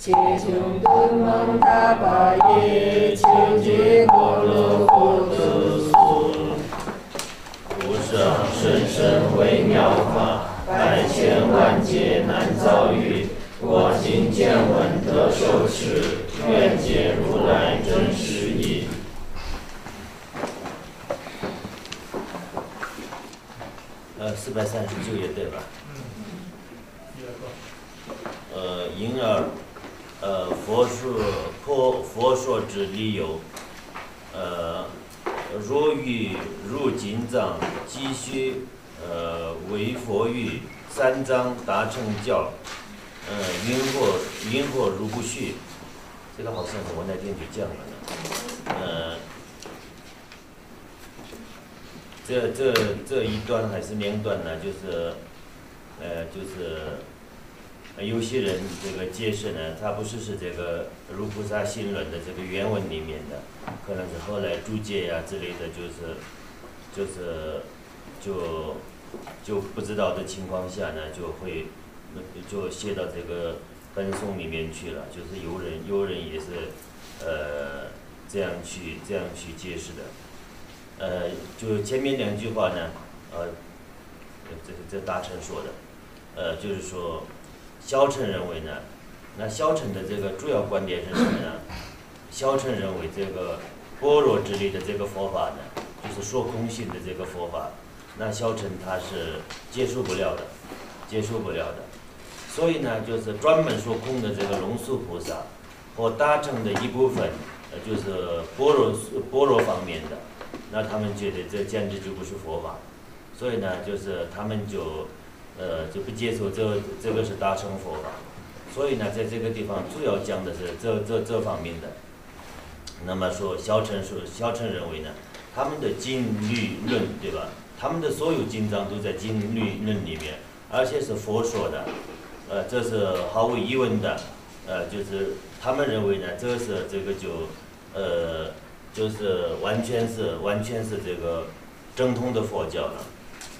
切穷顿蒙大巴耶，求解摩罗佛得苏。无上甚深微妙法，百千万劫难遭遇。我今见闻得受持，愿解如来真实义。呃，四百三十九页对吧？呃，因而，呃，佛说破佛说之理由，呃，若欲入经藏，即须呃为佛欲三藏达成教，呃，云何云何如不续？这个好像我那天就讲了呢，呃，这这这一段还是两段呢？就是，呃，就是。有些人这个解释呢，他不是是这个《如菩萨心论》的这个原文里面的，可能是后来注解呀之类的，就是就是就就不知道的情况下呢，就会就写到这个本颂里面去了。就是有人有人也是呃这样去这样去解释的，呃，就前面两句话呢，呃，这这大臣说的，呃，就是说。小乘认为呢，那小乘的这个主要观点是什么呢？小乘认为这个般若之力的这个佛法呢，就是说空性的这个佛法，那小乘他是接受不了的，接受不了的。所以呢，就是专门说空的这个龙树菩萨和大乘的一部分，呃，就是般若般若方面的，那他们觉得这简直就不是佛法，所以呢，就是他们就。呃，就不接受这这个是大乘佛法，所以呢，在这个地方主要讲的是这这这方面的。那么说，小乘说，小乘认为呢，他们的经律论，对吧？他们的所有经章都在经律论里面，而且是佛说的，呃，这是毫无疑问的，呃，就是他们认为呢，这是这个就，呃，就是完全是完全是这个正统的佛教了。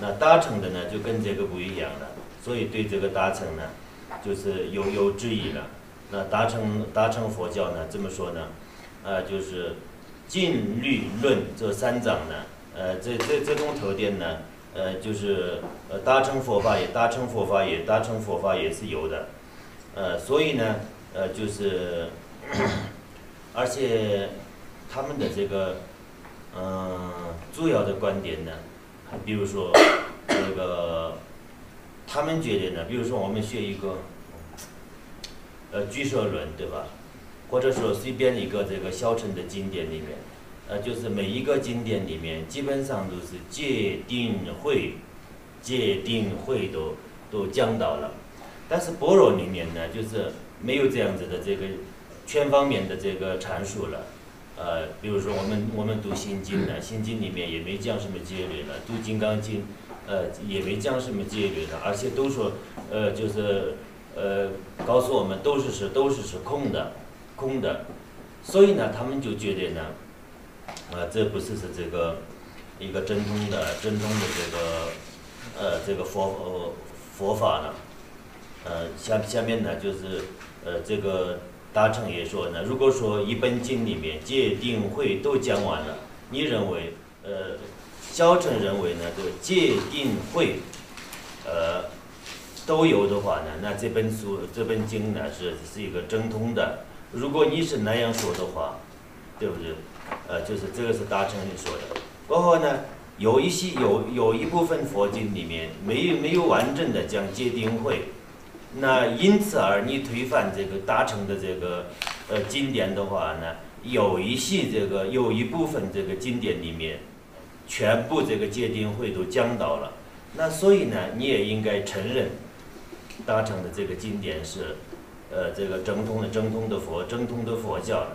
那大乘的呢，就跟这个不一样了，所以对这个大乘呢，就是有有质疑了。那大乘大乘佛教呢，怎么说呢？呃，就是禁律论这三章呢，呃，这这这种特点呢，呃，就是呃大乘佛法也大乘佛法也大乘佛法也是有的，呃，所以呢，呃，就是，而且他们的这个嗯主要的观点呢。比如说，这个他们觉得呢，比如说我们学一个，呃，居舍论，对吧？或者说随便一个这个小乘的经典里面，呃，就是每一个经典里面基本上都是戒定慧，戒定慧都都讲到了。但是般若里面呢，就是没有这样子的这个全方面的这个阐述了。呃，比如说我们我们读心经呢，心经里面也没讲什么戒律了；读金刚经，呃，也没讲什么戒律了，而且都说，呃，就是呃，告诉我们都是是都是是空的，空的。所以呢，他们就觉得呢，啊，这不是是这个一个正统的正统的这个呃这个佛呃佛法呢。呃，下下面呢就是呃这个。大乘也说呢，如果说一本经里面戒定慧都讲完了，你认为，呃，小乘认为呢，这个戒定慧，呃，都有的话呢，那这本书这本经呢是是一个正统的。如果你是那样说的话，对不对？呃，就是这个是大乘你说的。过后呢，有一些有有一部分佛经里面没有没有完整的讲戒定慧。那因此而你推翻这个大乘的这个呃经典的话呢，有一些这个有一部分这个经典里面，全部这个戒定会都讲到了，那所以呢，你也应该承认大乘的这个经典是呃这个正统的正统的佛正统的佛教，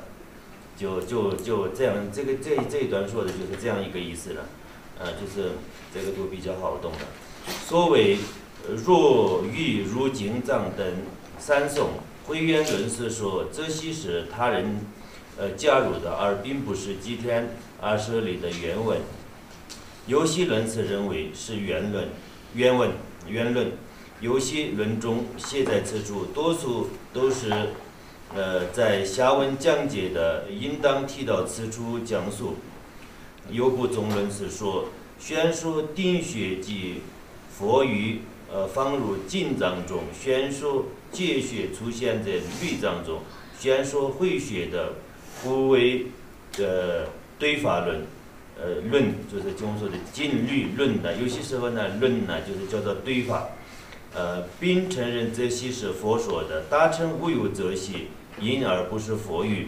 就就就这样，这个这这一段说的就是这样一个意思了，呃，就是这个都比较好懂的，所谓。若欲入经藏等三颂，慧远论师说这些是他人呃加入的，而并不是吉天阿舍里的原文。有些论师认为是原论、原文、原论。有些论中写在此处，多数都是呃，在下文讲解的应当提到此处讲述。有部总论是说，宣说定学及佛语，呃，放入经藏中，宣说戒血出现在律藏中，宣说会血的，不为呃对法论。呃，论就是经说的禁律论的，有些时候呢，论呢就是叫做对法，呃，并承认这些是佛说的，大乘无有则系，因而不是佛语。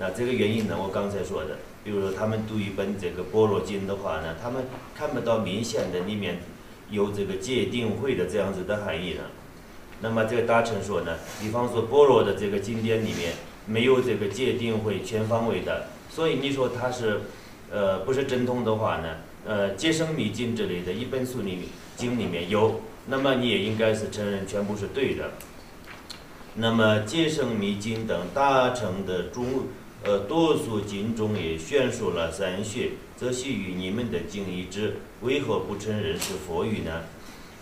那这个原因呢，我刚才说的，比如说他们读一本这个《般若经》的话呢，他们看不到明显的里面有这个戒定慧的这样子的含义呢。那么这个大乘说呢，比方说般若的这个经典里面没有这个戒定慧全方位的，所以你说它是。呃，不是正统的话呢，呃，《戒生密经》之类的一本书里面经里面有，那么你也应该是承认全部是对的。那么《戒生密经》等大乘的中，呃，多数经中也宣说了三学，则系与你们的经一致，为何不承认是佛语呢？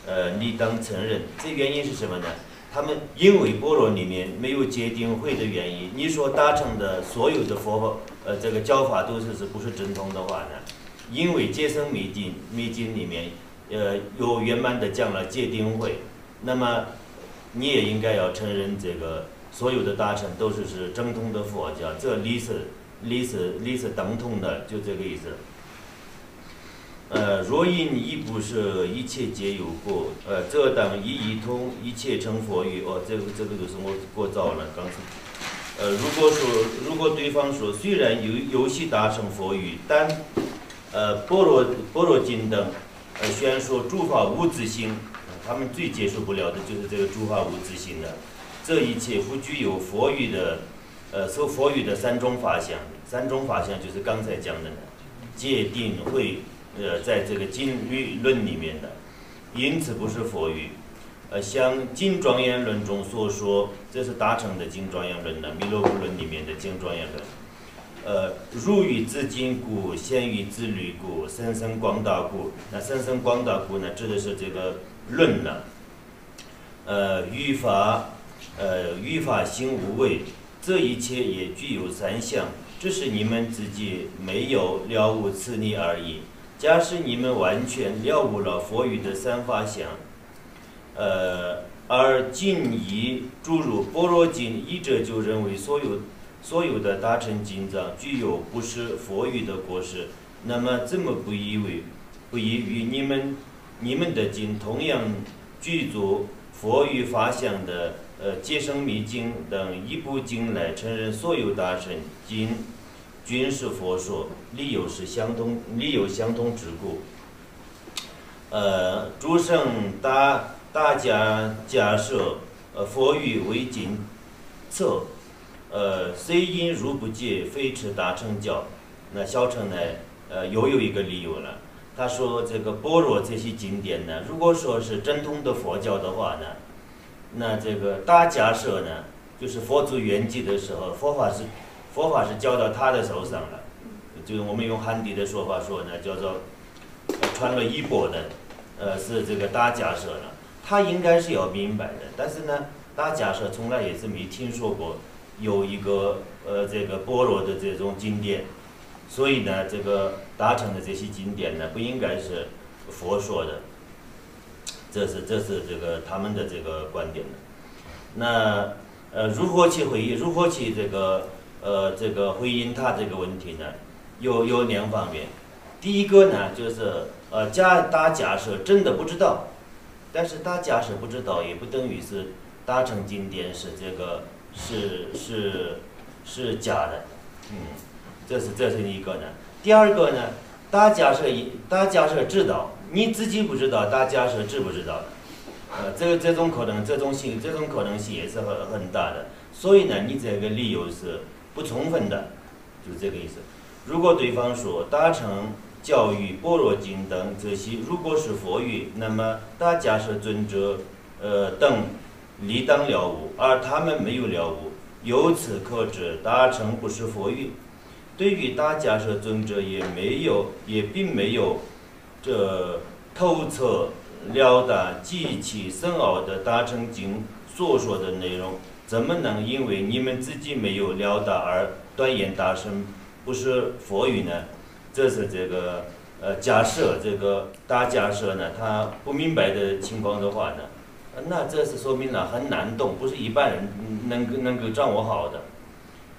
呃，你当承认，这原因是什么呢？他们因为般若里面没有戒定慧的原因，你说大乘的所有的佛法。呃，这个教法都是是不是正统的话呢？因为戒生密经密经里面，呃，有圆满的讲了戒定慧，那么你也应该要承认这个所有的大乘都是是正统的佛教，这理是理是理是等同的，就这个意思。呃，若因一不是一切皆有过，呃，这等一一通，一切成佛语。哦，这个这个都是我过早了，刚才。呃，如果说如果对方说虽然有有些达成佛语，但呃般若般若经等呃虽然说诸法无自性，他们最接受不了的就是这个诸法无自性的，这一切不具有佛语的呃受佛语的三种法相，三种法相就是刚才讲的呢，界定会呃在这个经律论里面的，因此不是佛语。呃，像《经庄严论》中所说，这是大乘的《经庄严论》的《弥勒部论》里面的《经庄严论》。呃，入于自经故，现于自律故，生生广大故。那生生广大故呢，指的是这个论呢。呃，语法，呃，语法心无畏，这一切也具有三相，只是你们自己没有了悟此理而已。假使你们完全了悟了佛语的三法相。呃，而经义诸如般若经译者就认为所有所有的大乘经藏具有不是佛语的果实，那么怎么不以为不以与你们你们的经同样具足佛语法相的呃《戒生密经》等一部经来承认所有大乘经均是佛说，理由是相通，理由相通之故。呃，诸圣大。大家假设，呃，佛语为经册，呃，虽因如不戒，非持大乘教。那小乘呢，呃，又有一个理由了。他说，这个般若这些经典呢，如果说是正统的佛教的话呢，那这个大假设呢，就是佛祖圆寂的时候，佛法是佛法是交到他的手上了，就是我们用汉地的说法说呢，叫做穿了衣钵的，呃，是这个大假设了。他应该是要明白的，但是呢，大假设从来也是没听说过有一个呃这个般若的这种经典，所以呢，这个大乘的这些经典呢，不应该是佛说的，这是这是这个他们的这个观点的。那呃，如何去回忆？如何去这个呃这个回应他这个问题呢？有有两方面，第一个呢，就是呃假打假设真的不知道。但是大家是不知道，也不等于是达成经典是这个是是是假的，嗯，这是这是一个呢。第二个呢，大家是大家是知道，你自己不知道，打假设知不知道？呃，这个这种可能，这种性，这种可能性也是很很大的。所以呢，你这个理由是不充分的，就这个意思。如果对方说大乘。教育般若经等这些，如果是佛语，那么大家是尊者，呃等，理当了悟，而他们没有了悟，由此可知大乘不是佛语。对于大家是尊者，也没有，也并没有这透彻了达极其深奥的大乘经所说的内容，怎么能因为你们自己没有了达而断言大乘不是佛语呢？这是这个呃假设这个大假设呢，他不明白的情况的话呢，那这是说明了很难懂，不是一般人能够能够掌握好的，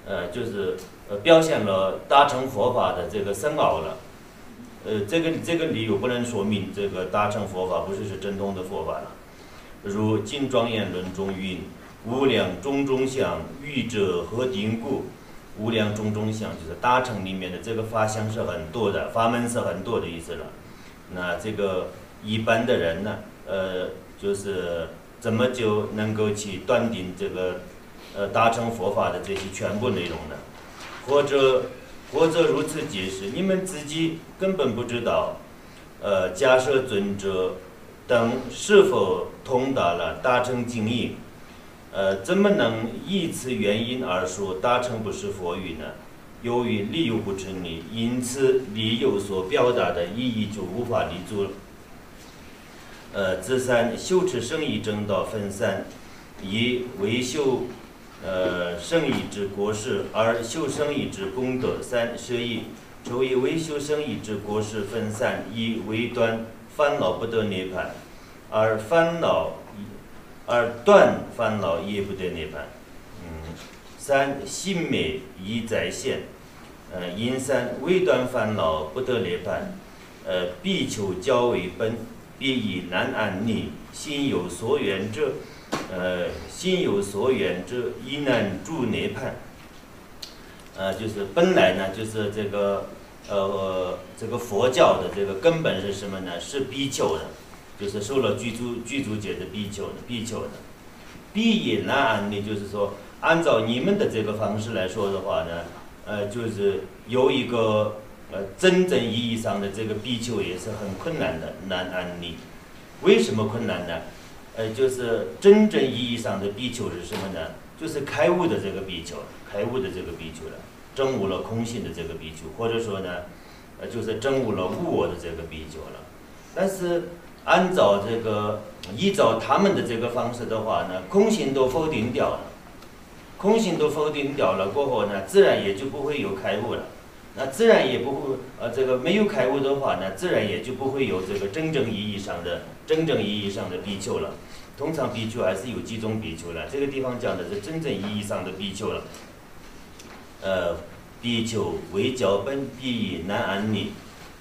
呃，就是呃表现了大乘佛法的这个深奥了。呃，这个这个理由不能说明这个大乘佛法不是是正统的佛法了。如《金庄严论》中云：“无量种种相，欲者何定故？”无量种种相就是大乘里面的这个法相是很多的，法门是很多的意思了。那这个一般的人呢，呃，就是怎么就能够去断定这个呃大乘佛法的这些全部内容呢？或者？或者如此解释，你们自己根本不知道，呃，假设尊者等是否通达了大乘经义，呃，怎么能以此原因而说大乘不是佛语呢？由于理由不成立，因此理由所表达的意义就无法立足了。呃，自三修持圣意正道分散，一为修。呃，圣意之国事，二修圣意之功德三舍义，除以为修圣意之国事分散，一为断烦恼不得涅槃，而烦恼而断烦恼也不得涅槃。嗯，三心美亦在现。呃，因三未断烦恼不得涅槃，呃，必求交为本，必以难安逆，心有所缘者。呃，心有所缘者，亦难住涅槃。呃，就是本来呢，就是这个呃，这个佛教的这个根本是什么呢？是比丘的，就是受了具足具足戒的比丘的比丘的。必以难安逆，就是说，按照你们的这个方式来说的话呢，呃，就是有一个呃真正意义上的这个比丘也是很困难的，难安逆。为什么困难呢？呃，就是真正意义上的比丘是什么呢？就是开悟的这个比丘，开悟的这个比丘了，证悟了空性的这个比丘，或者说呢，呃，就是证悟了无我的这个比丘了。但是按照这个依照他们的这个方式的话呢，空性都否定掉了，空性都否定掉了过后呢，自然也就不会有开悟了。那自然也不会，呃，这个没有开悟的话呢，自然也就不会有这个真正意义上的真正意义上的比丘了。通常比丘还是有几种比丘了，这个地方讲的是真正意义上的比丘了。呃，比丘为教本，必难安逆，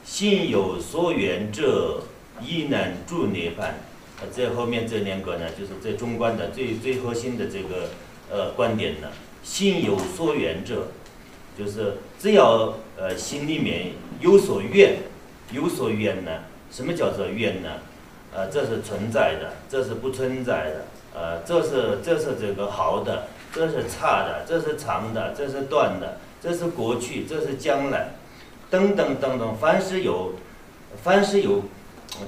心有所愿者，亦难住涅槃。呃，这后面这两个呢，就是最中观的、最最核心的这个呃观点呢。心有所愿者。就是只要呃心里面有所愿，有所愿呢？什么叫做愿呢？呃，这是存在的，这是不存在的，呃，这是这是这个好的，这是差的，这是长的，这是短的，这是过去，这是将来，等等等等，凡是有，凡是有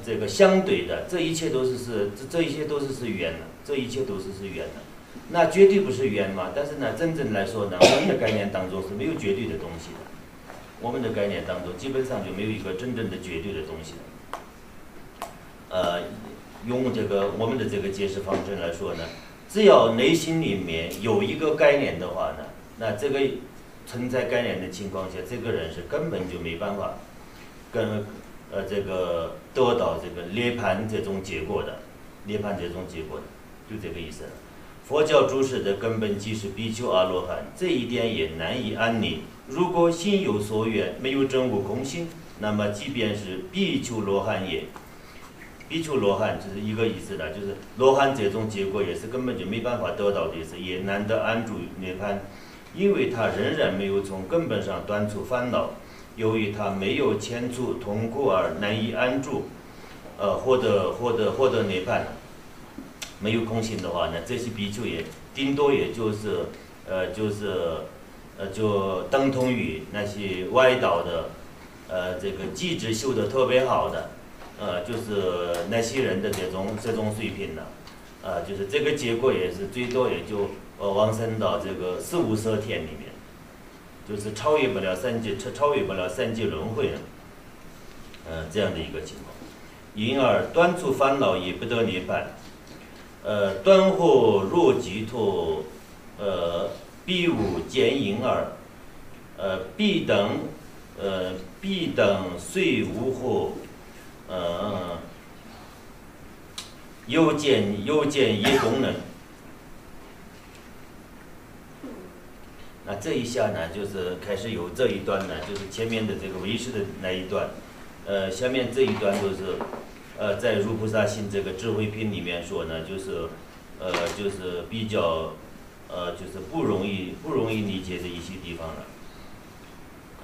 这个相对的，这一切都是是这这一切都是是缘的，这一切都是是缘的。那绝对不是缘嘛，但是呢，真正来说呢，我们的概念当中是没有绝对的东西的。我们的概念当中基本上就没有一个真正的绝对的东西的。呃，用这个我们的这个解释方针来说呢，只要内心里面有一个概念的话呢，那这个存在概念的情况下，这个人是根本就没办法跟呃这个得到这个涅槃这种结果的，涅槃这种结果的，就这个意思。佛教诸事的根本即是比丘阿罗汉，这一点也难以安宁。如果心有所愿，没有证悟空性，那么即便是比丘罗汉也，比丘罗汉就是一个意思了，就是罗汉这种结果也是根本就没办法得到的意思，也难得安住涅槃，因为他仍然没有从根本上断除烦恼，由于他没有前除痛苦而难以安住，呃，获得获得获得涅槃。没有空性的话呢，这些比丘也顶多也就是，呃，就是，呃，就等同于那些外道的，呃，这个机智修得特别好的，呃，就是那些人的这种这种水平了，呃，就是这个结果也是最多也就呃往生到这个四五十天里面，就是超越不了三界，超超越不了三界轮回了，呃，这样的一个情况，因而断除烦恼也不得涅槃。呃，断惑若解脱，呃，必无见因耳，呃，必等，呃，必等虽无惑，呃，又见又见一功能。那这一下呢，就是开始有这一段呢，就是前面的这个唯识的那一段，呃，下面这一段就是，呃，在《如菩萨心》这个智慧品里面说呢，就是，呃，就是比较，呃，就是不容易不容易理解的一些地方了。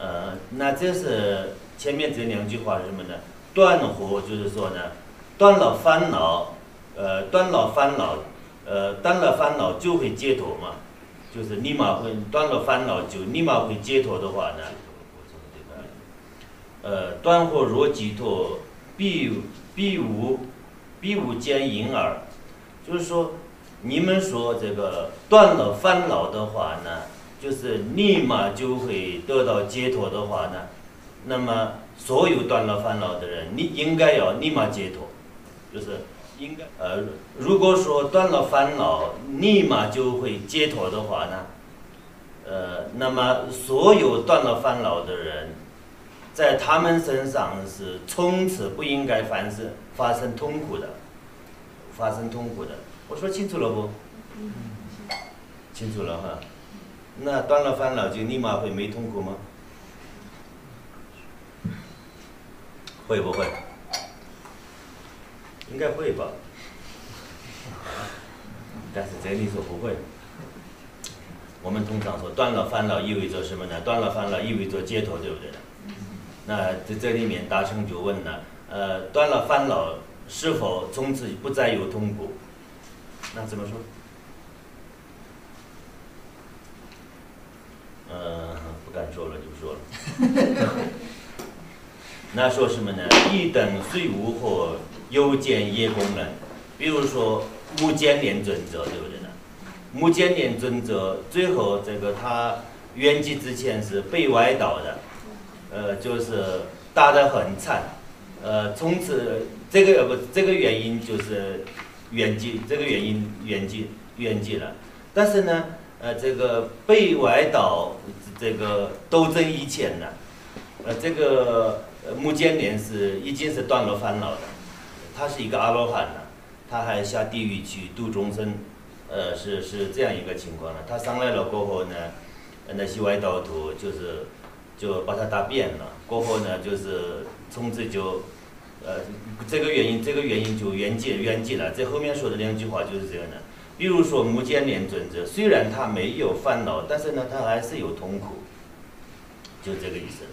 呃，那这是前面这两句话是什么呢？断惑就是说呢，断了烦恼，呃，断了烦恼，呃，断了烦恼就会解脱嘛。就是立马会断了烦恼，就立马会解脱的话呢，呃，断惑若解脱，必必无必无见因耳。就是说，你们说这个断了烦恼的话呢，就是立马就会得到解脱的话呢，那么所有断了烦恼的人，你应该要立马解脱，就是。应该呃，如果说断了烦恼，立马就会解脱的话呢，呃，那么所有断了烦恼的人，在他们身上是从此不应该发生发生痛苦的，发生痛苦的。我说清楚了不？清楚了哈。那断了烦恼就立马会没痛苦吗？会不会？应该会吧，但是这里说不会。我们通常说断了烦恼意味着什么呢？断了烦恼意味着解脱，对不对？那在这里面，大乘就问了：呃，断了烦恼是否从此不再有痛苦？那怎么说？呃，不敢说了，就不说了。那说什么呢？一等虽无惑。有见业功能，比如说目犍连准则，对不对呢？目犍连准则最后这个他圆寂之前是被歪倒的，呃，就是打得很惨，呃，从此这个呃不这个原因就是圆寂，这个原因圆寂圆寂了。但是呢，呃，这个被歪倒这个斗争以前呢，呃，这个目犍连是已经是断了烦恼的。他是一个阿罗汉呢，他还下地狱去度众生，呃，是是这样一个情况呢。他上来了过后呢，那些外道徒就是就把他打遍了。过后呢，就是从此就，呃，这个原因这个原因就圆寂圆寂了。这后面说的两句话就是这样的。比如说无间连尊者，虽然他没有烦恼，但是呢，他还是有痛苦，就这个意思。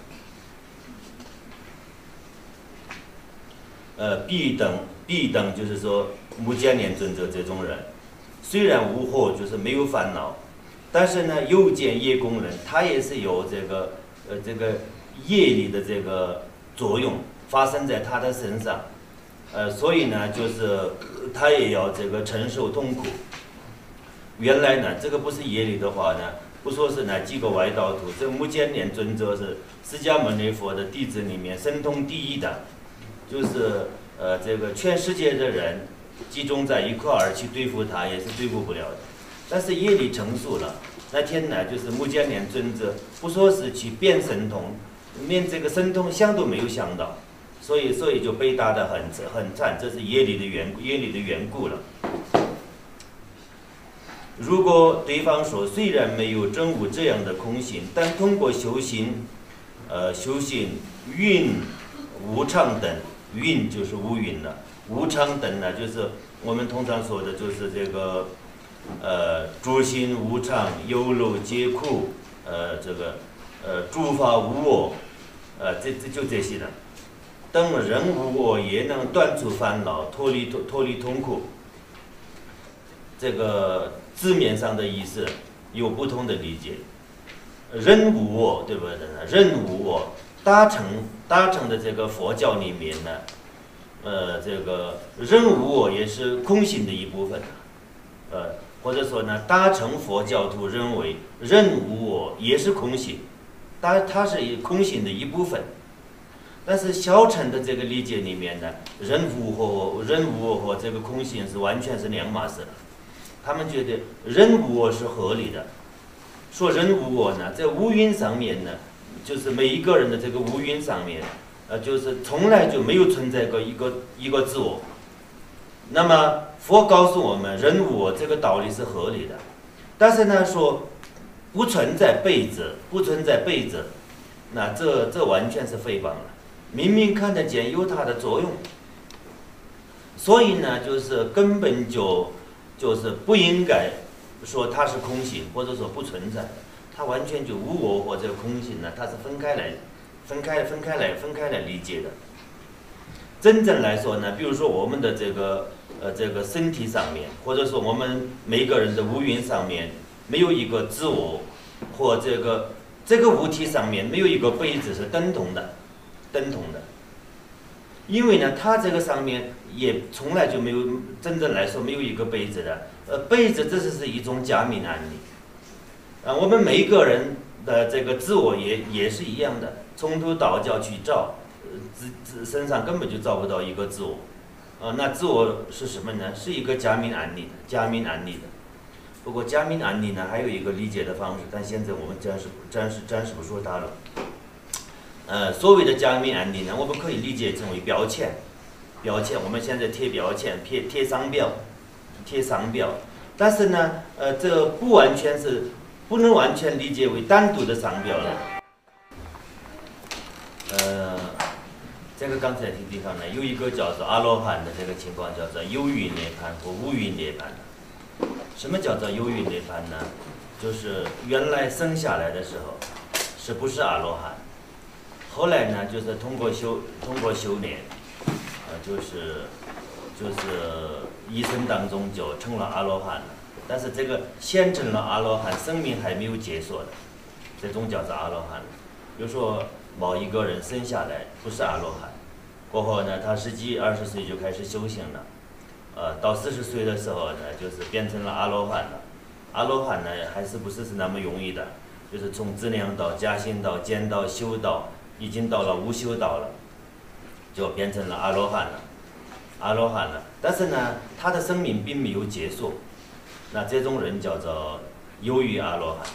呃，必等必等，就是说目犍连尊者这种人，虽然无惑，就是没有烦恼，但是呢，又见业功能，他也是有这个呃这个业力的这个作用发生在他的身上，呃，所以呢，就是他也要这个承受痛苦。原来呢，这个不是业力的话呢，不说是那几个外道徒，这目犍连尊者是释迦牟尼佛的弟子里面神通第一的。就是呃，这个全世界的人集中在一块儿去对付他，也是对付不了的。但是业力成熟了，那天呢，就是目犍连尊者不说是去变神通，连这个神通想都没有想到，所以所以就被打得很很惨，这是业力的缘业力的缘故了。如果对方说虽然没有证悟这样的空性，但通过修行，呃，修行运无常等。运就是无云了，无常等呢，就是我们通常说的，就是这个，呃，诸行无常，有漏皆苦，呃，这个，呃，诸法无我，呃，这这就这些了。等人无我，也能断除烦恼，脱离脱脱离痛苦。这个字面上的意思有不同的理解。人无我，对不对？人无我。大乘大乘的这个佛教里面呢，呃，这个人无我也是空性的一部分，呃，或者说呢，大乘佛教徒认为人无我也是空性，但它是空性的一部分。但是小乘的这个理解里面呢，人无和人无我和这个空性是完全是两码事。他们觉得人无我是合理的。说人无我呢，在乌云上面呢，就是每一个人的这个乌云上面，呃，就是从来就没有存在过一个一个自我。那么佛告诉我们，人我这个道理是合理的，但是呢，说不存在被子，不存在被子，那这这完全是诽谤了。明明看得见有它的作用，所以呢，就是根本就就是不应该。说它是空性，或者说不存在，它完全就无我或者空性呢？它是分开来、分开、分开来、分开来理解的。真正来说呢，比如说我们的这个呃这个身体上面，或者说我们每个人的乌云上面，没有一个自我，或这个这个物体上面没有一个杯子是等同的，等同的。因为呢，它这个上面也从来就没有真正来说没有一个杯子的。呃，被子这是是一种假名案例，啊，我们每一个人的这个自我也也是一样的，从头到脚去照，自自身上根本就找不到一个自我，呃，那自我是什么呢？是一个假名案例的，假名案例的。不过假名案例呢，还有一个理解的方式，但现在我们暂时暂时暂时不说它了。呃，所谓的假名案例呢，我们可以理解成为标签，标签，我们现在贴标签，贴贴商标。贴商标，但是呢，呃，这不完全是，不能完全理解为单独的商标了。呃，这个刚才的地方呢，有一个叫做阿罗汉的这个情况，叫做有余涅盘和无余涅盘。什么叫做有余涅盘呢？就是原来生下来的时候是不是阿罗汉？后来呢，就是通过修通过修炼，呃，就是就是。一生当中就成了阿罗汉了，但是这个先成了阿罗汉，生命还没有结束的，这种叫做阿罗汉。比如说某一个人生下来不是阿罗汉，过后呢，他十几二十岁就开始修行了，呃，到四十岁的时候呢，就是变成了阿罗汉了。阿罗汉呢，还是不是是那么容易的，就是从质量道、加行道、见道、修道，已经到了无修道了，就变成了阿罗汉了。阿罗汉了，但是呢，他的生命并没有结束。那这种人叫做忧郁阿罗汉。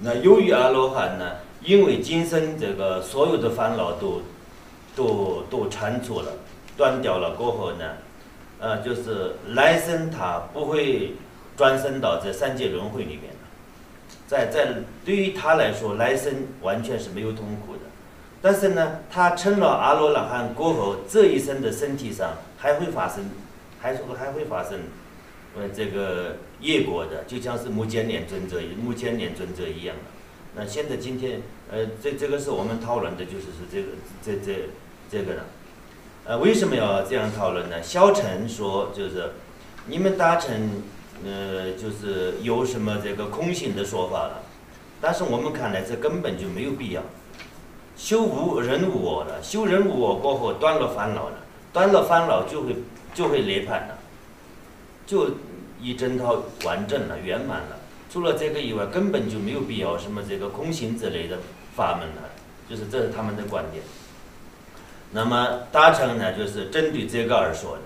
那忧郁阿罗汉呢，因为今生这个所有的烦恼都都都铲除了、断掉了过后呢，呃，就是来生他不会转生到这三界轮回里面在在对于他来说，来生完全是没有痛苦的。但是呢，他成了阿罗汉过后，这一生的身体上还会发生，还还会发生，呃，这个业果的，就像是目犍连尊者、目犍连尊者一样的。那现在今天，呃，这这个是我们讨论的，就是是这个这这这个了。呃，为什么要这样讨论呢？小陈说，就是你们达成，呃，就是有什么这个空性的说法了，但是我们看来，这根本就没有必要。修无人我了，修人我过后断了烦恼了，断了烦恼就会就会涅槃了，就一整套完整了圆满了。除了这个以外，根本就没有必要什么这个空行之类的法门了，就是这是他们的观点。那么大乘呢，就是针对这个而说的。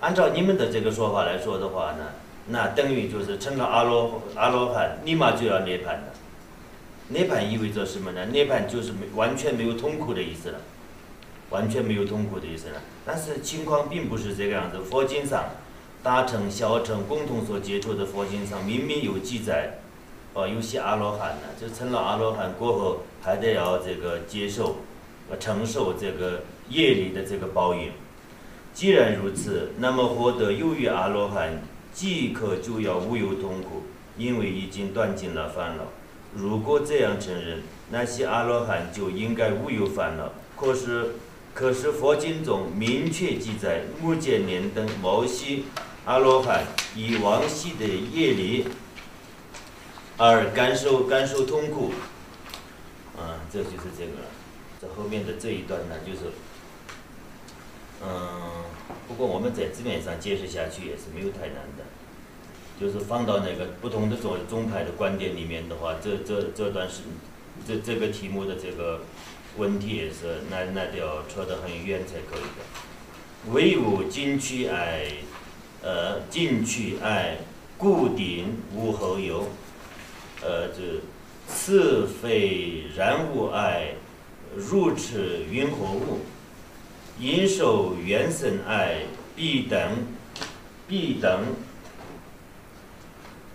按照你们的这个说法来说的话呢，那等于就是成了阿罗阿罗汉，立马就要涅槃了。涅槃意味着什么呢？涅槃就是没完全没有痛苦的意思了，完全没有痛苦的意思了。但是情况并不是这个样子。佛经上，大乘、小乘共同所接触的佛经上，明明有记载，哦，有些阿罗汉呢，就成了阿罗汉过后，还得要这个接受、承受这个业力的这个报应。既然如此，那么获得优于阿罗汉，即可就要无有痛苦，因为已经断尽了烦恼。如果这样承认，那些阿罗汉就应该无有烦恼。可是，可是佛经中明确记载，目犍连等某些阿罗汉以往昔的业力而感受感受痛苦。啊，这就是这个。这后面的这一段呢，就是，嗯，不过我们在字面上解释下去也是没有太难的。就是放到那个不同的宗宗派的观点里面的话，这这这段是这这个题目的这个问题也是那那得要扯得很远才可以的。唯有进取爱，呃，进取爱固定无后有，呃，这是非然物爱，如此云何物？因受缘生爱，必等，必等，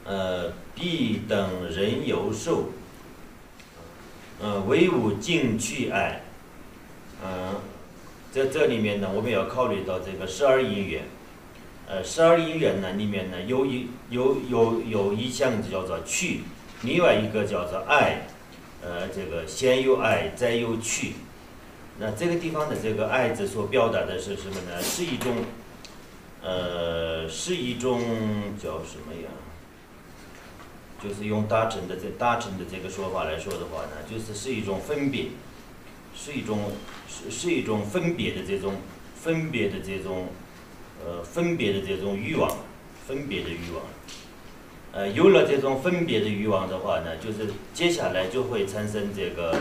呃，必等人有受，呃，唯物尽去爱，嗯，在这里面呢，我们要考虑到这个十二因缘，呃，十二因缘呢里面呢有一有有有一项叫做去，另外一个叫做爱，呃，这个先有爱，再有去。那这个地方的这个“爱”字所表达的是什么呢？是一种，呃，是一种叫什么呀？就是用大乘的这大乘的这个说法来说的话呢，就是是一种分别，是一种是是一种分别的这种分别的这种呃分别的这种欲望，分别的欲望。呃，有了这种分别的欲望的话呢，就是接下来就会产生这个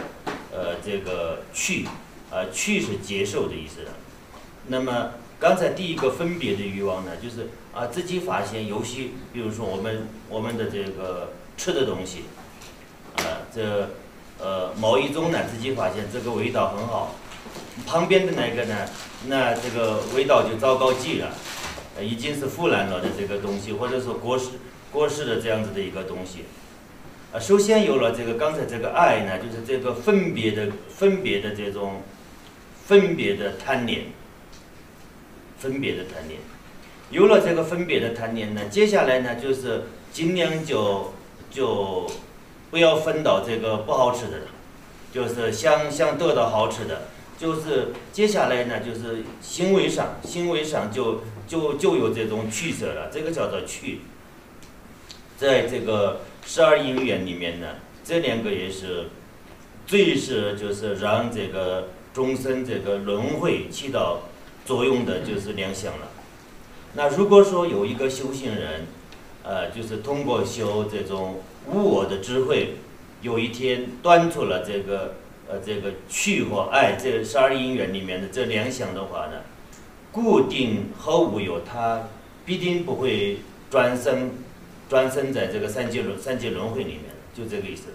呃这个去。呃，去是接受的意思。那么刚才第一个分别的欲望呢，就是啊自己发现有些，比如说我们我们的这个吃的东西，啊这呃某一种呢自己发现这个味道很好，旁边的那个呢，那这个味道就糟糕极了，已经是腐烂了的这个东西，或者说过时过时的这样子的一个东西。啊，首先有了这个刚才这个爱呢，就是这个分别的分别的这种。分别的贪念，分别的贪念，有了这个分别的贪念呢，接下来呢就是尽量就就不要分到这个不好吃的了，就是想想得到好吃的，就是接下来呢就是行为上行为上就就就有这种取舍了，这个叫做取。在这个十二因缘里面呢，这两个也是最是就是让这个。终身这个轮回起到作用的就是两相了。那如果说有一个修行人，呃，就是通过修这种无我的智慧，有一天断出了这个呃这个去和爱这十二因缘里面的这两相的话呢，固定和无有，他必定不会转生转生在这个三界轮三界轮回里面，就这个意思。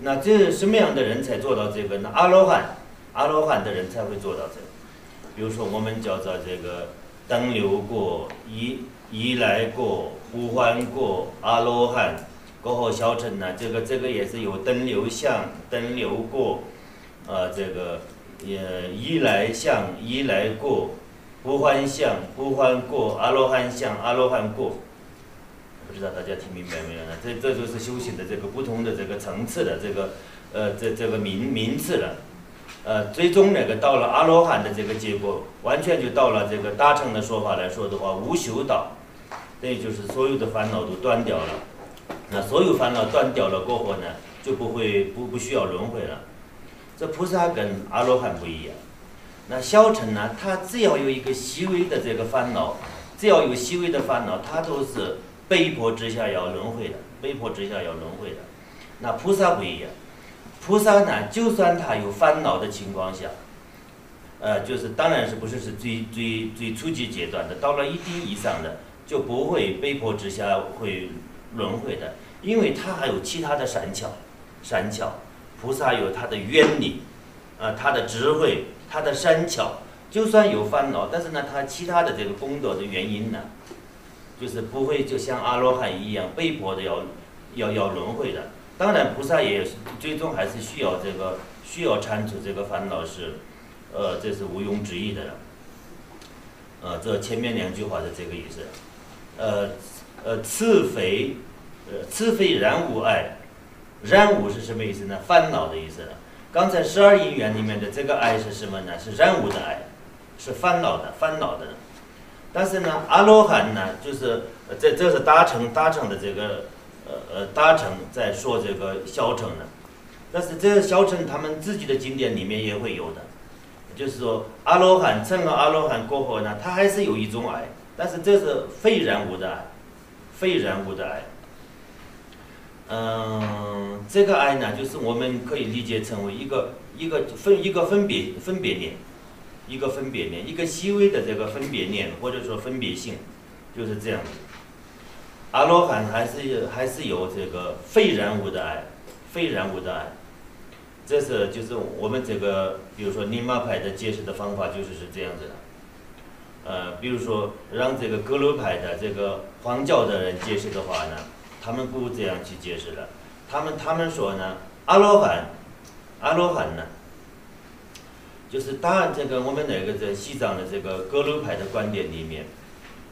那这什么样的人才做到这个呢？阿罗汉。阿罗汉的人才会做到这个，比如说我们叫做这个登流过、依依来过、呼唤过阿罗汉，过后小乘呢，这个这个也是有登流向、登流过，啊，这个也依来向、依来过、呼唤相、呼唤过阿罗汉向、阿罗汉过，不知道大家听明白没有呢？这这就是修行的这个不同的这个层次的这个呃这这个名名次了。呃，最终那个到了阿罗汉的这个结果，完全就到了这个大乘的说法来说的话，无修道，等于就是所有的烦恼都断掉了。那所有烦恼断掉了过后呢，就不会不不需要轮回了。这菩萨跟阿罗汉不一样。那小乘呢，他只要有一个细微的这个烦恼，只要有细微的烦恼，他都是被迫之下要轮回的，被迫之下要轮回的。那菩萨不一样。菩萨呢，就算他有烦恼的情况下，呃，就是当然是不是是最最最初级阶段的，到了一定以上的，就不会被迫之下会轮回的，因为他还有其他的善巧，善巧，菩萨有他的愿力，啊，他的智慧，他的善巧，就算有烦恼，但是呢，他其他的这个功德的原因呢，就是不会就像阿罗汉一样被迫的要要要轮回的。当然，菩萨也最终还是需要这个需要铲除这个烦恼是，呃，这是毋庸置疑的了。呃，这前面两句话的这个意思，呃呃，此非呃此非然无爱，然无是什么意思呢？烦恼的意思。刚才十二因缘里面的这个爱是什么呢？是然无的爱，是烦恼的烦恼的。但是呢，阿罗汉呢，就是这这是达成达成的这个。呃呃，大乘在说这个小乘呢，但是这个小乘他们自己的经典里面也会有的，就是说阿罗汉成了阿罗汉过后呢，他还是有一种爱，但是这是非然无的爱，非然物的爱。嗯，这个爱呢，就是我们可以理解成为一个一个分一个分别分别念，一个分别念，一个细微的这个分别念或者说分别性，就是这样。阿罗汉还是还是有这个非染物的爱，非染物的爱。这是就是我们这个，比如说尼玛派的解释的方法就是是这样子的。呃，比如说让这个格鲁派的这个黄教的人解释的话呢，他们不这样去解释了。他们他们说呢，阿罗汉，阿罗汉呢，就是当这个我们那个在西藏的这个格鲁派的观点里面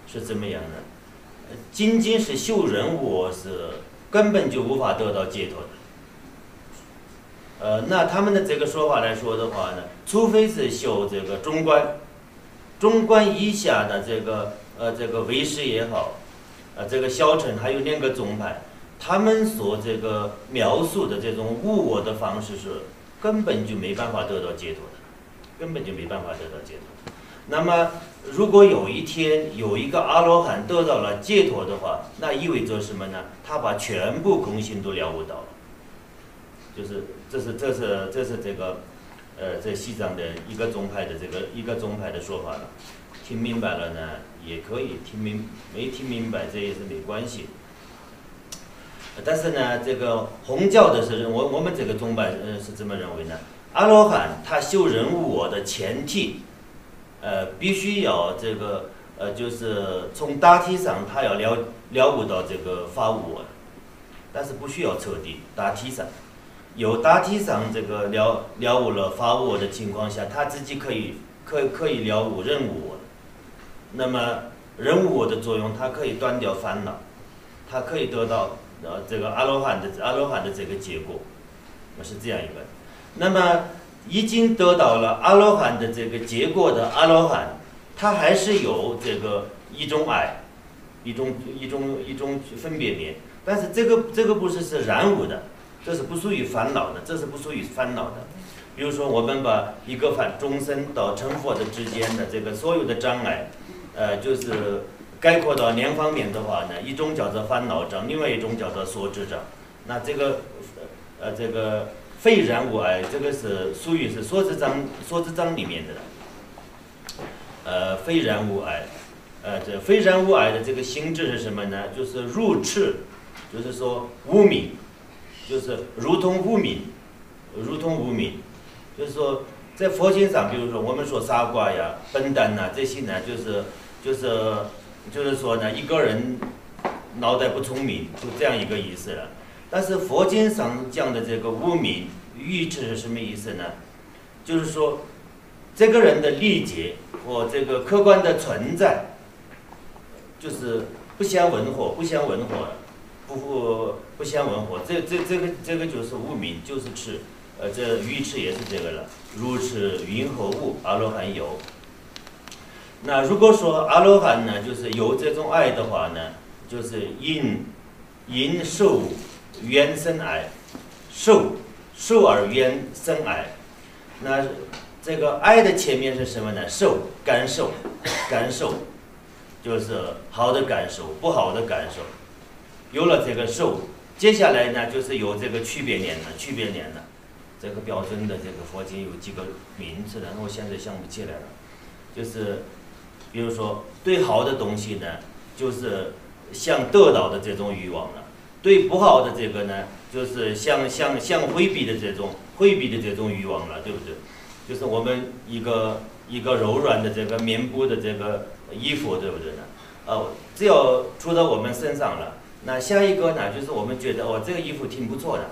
是怎么样的？仅仅是修人我是根本就无法得到解脱的。呃，那他们的这个说法来说的话呢，除非是修这个中观。中观以下的这个呃这个唯识也好，呃这个小乘还有两个宗派，他们所这个描述的这种无我的方式是根本就没办法得到解脱的，根本就没办法得到解脱。那么如果有一天有一个阿罗汉得到了解脱的话，那意味着什么呢？他把全部空性都了悟到了，就是这是这是这是这个。呃，在西藏的一个宗派的这个一个宗派的说法了，听明白了呢，也可以听明没听明白这也是没关系。但是呢，这个红教的是我我们这个宗派呃是怎么认为呢？阿罗汉他修人无我的前提，呃，必须要这个呃就是从大体上他要了了悟到这个法我，但是不需要彻底大体上。有大体上这个了了悟了法无我的情况下，他自己可以可可以了悟人无我。那么人无我的作用，它可以断掉烦恼，它可以得到呃这个阿罗汉的阿罗汉的这个结果，那是这样一个。那么已经得到了阿罗汉的这个结果的阿罗汉，他还是有这个一种爱，一种一种一种分别念，但是这个这个不是是染污的。这是不属于烦恼的，这是不属于烦恼的。比如说，我们把一个凡众生到成佛的之间的这个所有的障碍，呃，就是概括到两方面的话呢，一种叫做烦恼障，另外一种叫做所知障。那这个，呃，这个非染无碍，这个是属于是所知障所知障里面的。呃，非染无碍，呃，这非染无碍的这个性质是什么呢？就是如痴，就是说无明。就是如同无名，如同无名，就是说，在佛经上，比如说我们说傻瓜呀、笨蛋呐，这些呢，就是就是就是说呢，一个人脑袋不聪明，就这样一个意思了。但是佛经上讲的这个无名，预知是什么意思呢？就是说，这个人的理解和这个客观的存在，就是不相吻合，不相吻合。不不不相吻合，这这这个这个就是无名，就是痴，呃，这愚痴也是这个了。如痴云何物？阿罗汉有。那如果说阿罗汉呢，就是有这种爱的话呢，就是因因受缘生爱，受受而缘生爱。那这个爱的前面是什么呢？受感受，感受就是好的感受，不好的感受。有了这个受，接下来呢就是有这个区别念了，区别念了。这个标准的这个佛经有几个名字的，我现在想不起来了。就是，比如说对好的东西呢，就是想得到的这种欲望了；对不好的这个呢，就是想想想回避的这种回避的这种欲望了，对不对？就是我们一个一个柔软的这个棉布的这个衣服，对不对呢？哦，只要出到我们身上了。那下一个呢，就是我们觉得哦，这个衣服挺不错的，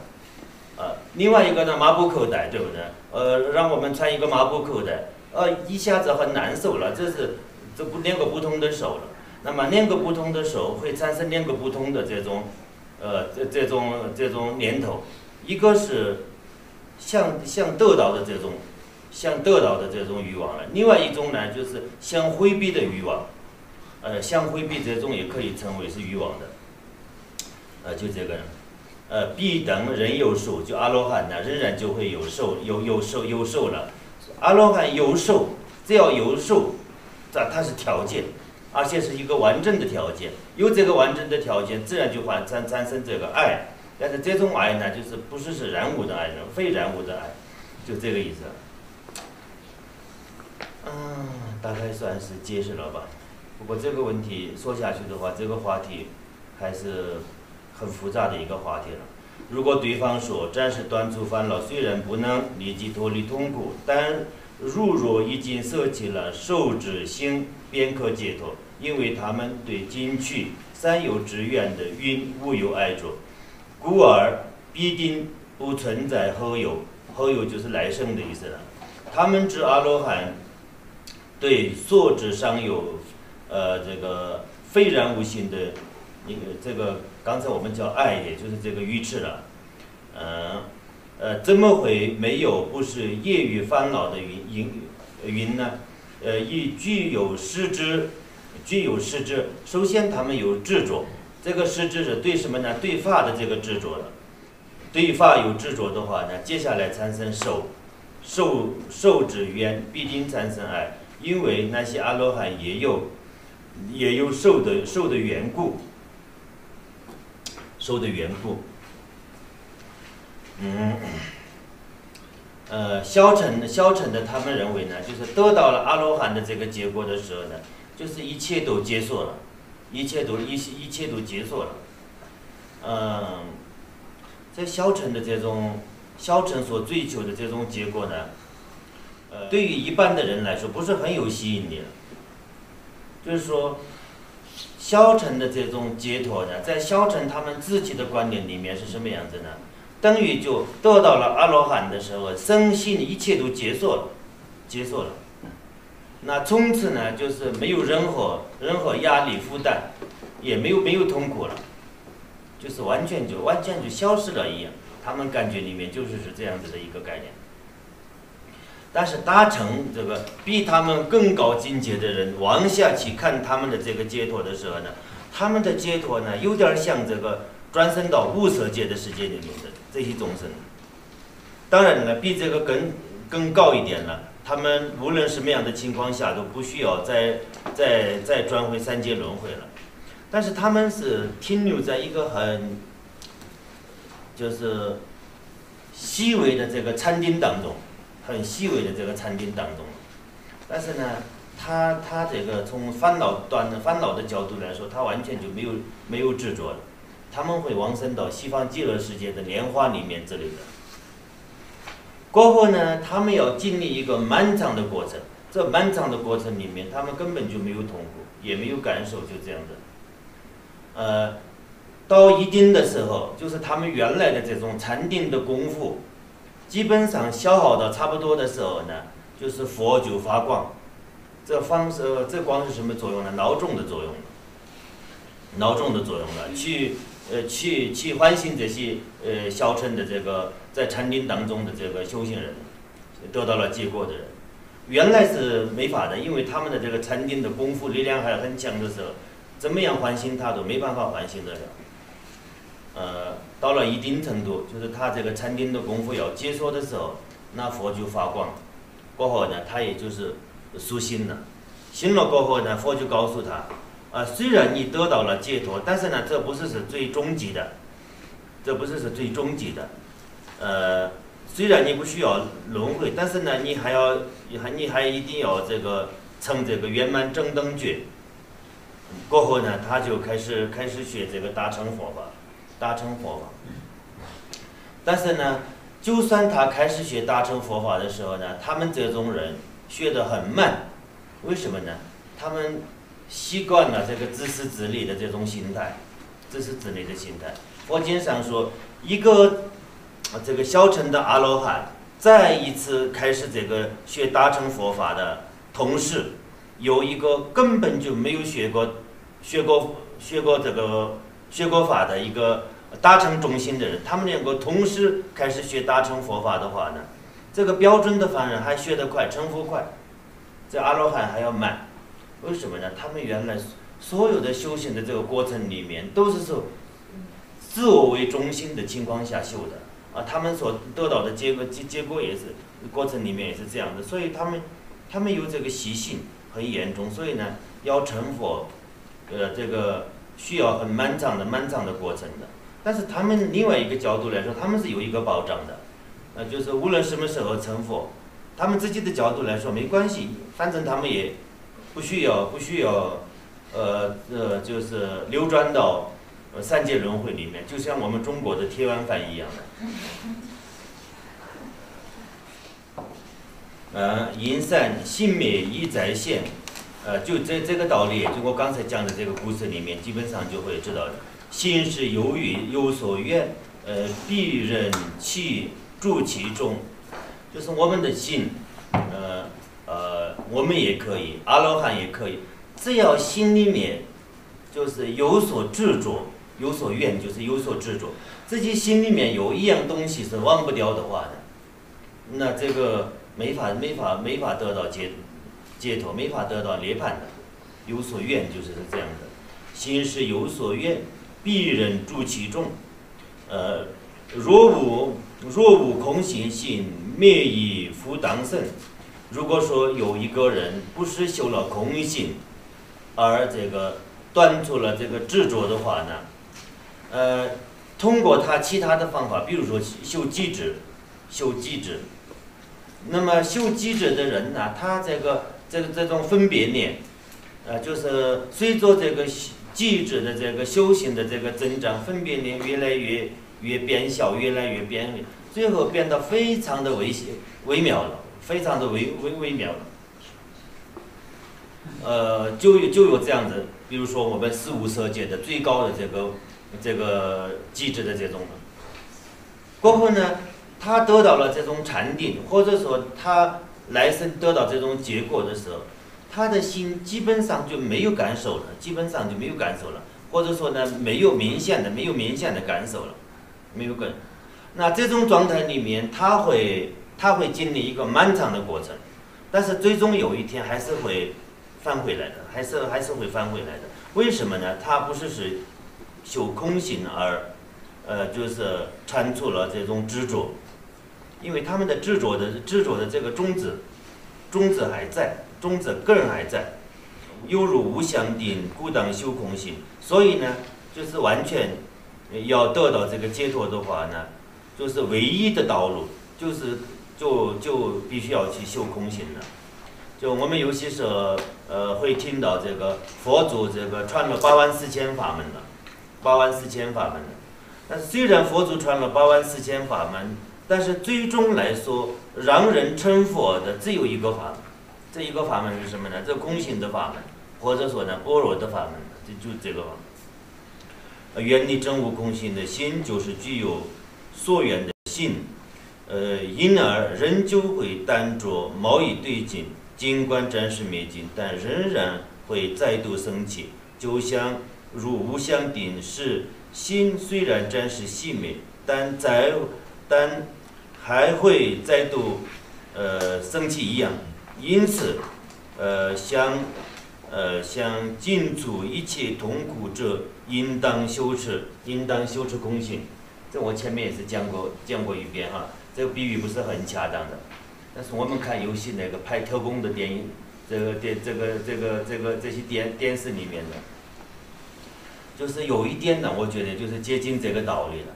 呃，另外一个呢，麻布口袋，对不对？呃，让我们穿一个麻布口袋，呃，一下子很难受了，这是这不两个不同的手了。那么两个不同的手会产生两个不同的这种，呃，这这种这种念头，一个是想想得到的这种，想得到的这种欲望了，另外一种呢，就是想回避的欲望，呃，想回避这种也可以称为是欲望的。呃，就这个，呃，必等人有寿，就阿罗汉呢，仍然就会有寿，有有寿有寿了。阿罗汉有寿，只要有寿，这它是条件，而且是一个完整的条件。有这个完整的条件，自然就产产产生这个爱。但是这种爱呢，就是不是是染污的爱呢，非染污的爱，就这个意思。嗯，大概算是解释了吧。不过这个问题说下去的话，这个话题。还是很复杂的一个话题了。如果对方说暂时断除烦恼，虽然不能立即脱离痛苦，但如若已经舍弃了受之心，便可解脱，因为他们对进取三有之愿的运无有爱着，故而必定不存在后有。后有就是来生的意思了。他们之阿罗汉对所知上有呃这个非然无心的一个这个。刚才我们叫爱，也就是这个愚痴了，嗯，呃，怎么会没有不是业余烦恼的云云云呢？呃，以具有实质，具有实质。首先，他们有执着，这个实质是对什么呢？对法的这个执着的。对法有执着的话呢，接下来产生受，受受之缘必定产生爱，因为那些阿罗汉也有也有受的受的缘故。受的缘故，嗯，呃，消沉的消沉的他们认为呢，就是得到了阿罗汉的这个结果的时候呢，就是一切都结束了，一切都一一切都结束了，嗯，在消沉的这种消沉所追求的这种结果呢，呃，对于一般的人来说不是很有吸引力了，就是说。消沉的这种解脱呢，在消沉他们自己的观点里面是什么样子呢？等于就得到了阿罗汉的时候，身心一切都结束了，结束了。那从此呢，就是没有任何任何压力负担，也没有没有痛苦了，就是完全就完全就消失了一样。他们感觉里面就是是这样子的一个概念。但是达成这个比他们更高境界的人往下去看他们的这个解脱的时候呢，他们的解脱呢有点像这个转生到无色界的世界里面的这些众生。当然了，比这个更更高一点了，他们无论什么样的情况下都不需要再再再转回三界轮回了。但是他们是停留在一个很就是细微的这个禅定当中。很细微的这个禅定当中，但是呢，他他这个从烦恼端的烦恼的角度来说，他完全就没有没有执着了。他们会往生到西方极乐世界的莲花里面之类的。过后呢，他们要经历一个漫长的过程，这漫长的过程里面，他们根本就没有痛苦，也没有感受，就这样的。呃，到一定的时候，就是他们原来的这种禅定的功夫。基本上消耗到差不多的时候呢，就是佛就发光。这方式，这光是什么作用呢？闹钟的作用。闹钟的作用了，去呃去去唤醒这些呃消沉的这个在禅定当中的这个修行人，得到了结果的人，原来是没法的，因为他们的这个禅定的功夫力量还很强的时候，怎么样唤醒他都没办法唤醒得了。呃，到了一定程度，就是他这个禅定的功夫要解脱的时候，那佛就发光。过后呢，他也就是苏醒了。醒了过后呢，佛就告诉他：啊，虽然你得到了解脱，但是呢，这不是是最终极的，这不是是最终极的。呃，虽然你不需要轮回，但是呢，你还要，你还你还一定要这个成这个圆满正等觉。过后呢，他就开始开始学这个大乘佛法。大乘佛法，但是呢，就算他开始学大乘佛法的时候呢，他们这种人学得很慢，为什么呢？他们习惯了这个自私自利的这种心态，自私自利的心态。佛经上说，一个这个小乘的阿罗汉，再一次开始这个学大乘佛法的同时，有一个根本就没有学过、学过、学过这个。学过法的一个达成中心的人，他们两个同时开始学大乘佛法的话呢，这个标准的凡人还学得快，成佛快，这阿罗汉还要慢，为什么呢？他们原来所有的修行的这个过程里面，都是受自我为中心的情况下修的啊，他们所得到的结果结结果也是过程里面也是这样的，所以他们他们有这个习性很严重，所以呢，要成佛，呃，这个。需要很漫长的、漫长的过程的，但是他们另外一个角度来说，他们是有一个保障的，呃，就是无论什么时候成佛，他们自己的角度来说没关系，反正他们也不需要、不需要，呃呃，就是流转到呃三界轮回里面，就像我们中国的铁碗饭一样的。呃，因善性灭一在现，呃，就这这个道理，就我刚才讲的这个故事里面，基本上就会知道的。心是由于有所愿，呃，必人气住其中，就是我们的心，呃呃，我们也可以，阿罗汉也可以，只要心里面就是有所执着，有所愿，就是有所执着，自己心里面有一样东西是忘不掉的话的，那这个。没法没法没法得到解解脱，没法得到涅槃的，有所愿就是这样的。心是有所愿，必人住其中。呃，若无若无空心心，灭以复当生。如果说有一个人不是修了空心，而这个断除了这个执着的话呢，呃，通过他其他的方法，比如说修机制，修机制。那么修机制的人呢，他这个这个这种分别念，呃，就是随着这个机制的这个修行的这个增长，分别念越来越越变小，越来越变，最后变得非常的微细微妙了，非常的微微微妙了。呃，就有就有这样子，比如说我们四无色界的最高的这个这个机制的这种，过后呢。他得到了这种禅定，或者说他来生得到这种结果的时候，他的心基本上就没有感受了，基本上就没有感受了，或者说呢，没有明显的、没有明显的感受了，没有感。那这种状态里面，他会他会经历一个漫长的过程，但是最终有一天还是会返回来的，还是还是会返回来的。为什么呢？他不是是修空性而，呃，就是铲除了这种执着。因为他们的执着的执着的这个种子，种子还在，种子根还在，犹如无相定，故当修空性。所以呢，就是完全要得到这个解脱的话呢，就是唯一的道路，就是就就必须要去修空性了。就我们有些时候，呃，会听到这个佛祖这个传了八万四千法门了，八万四千法门了。但虽然佛祖传了八万四千法门，但是最终来说，让人称佛的只有一个法门，这一个法门是什么呢？这空性的法门，或者说呢，般若的法门，这就这个法门。愿力真悟空性的心，就是具有所缘的心，呃，因而仍旧会单着贸易对境，尽管暂时灭尽，但仍然会再度升起。就像如无相定时，心虽然暂时熄灭，但在但还会再度呃升起一样，因此呃想呃想尽除一切痛苦者，应当修持，应当修持空性。这我前面也是讲过讲过一遍哈，这个比喻不是很恰当的。但是我们看游戏那个拍特工的电影，这个电这个这个这个这些电电视里面的，就是有一点呢，我觉得就是接近这个道理了，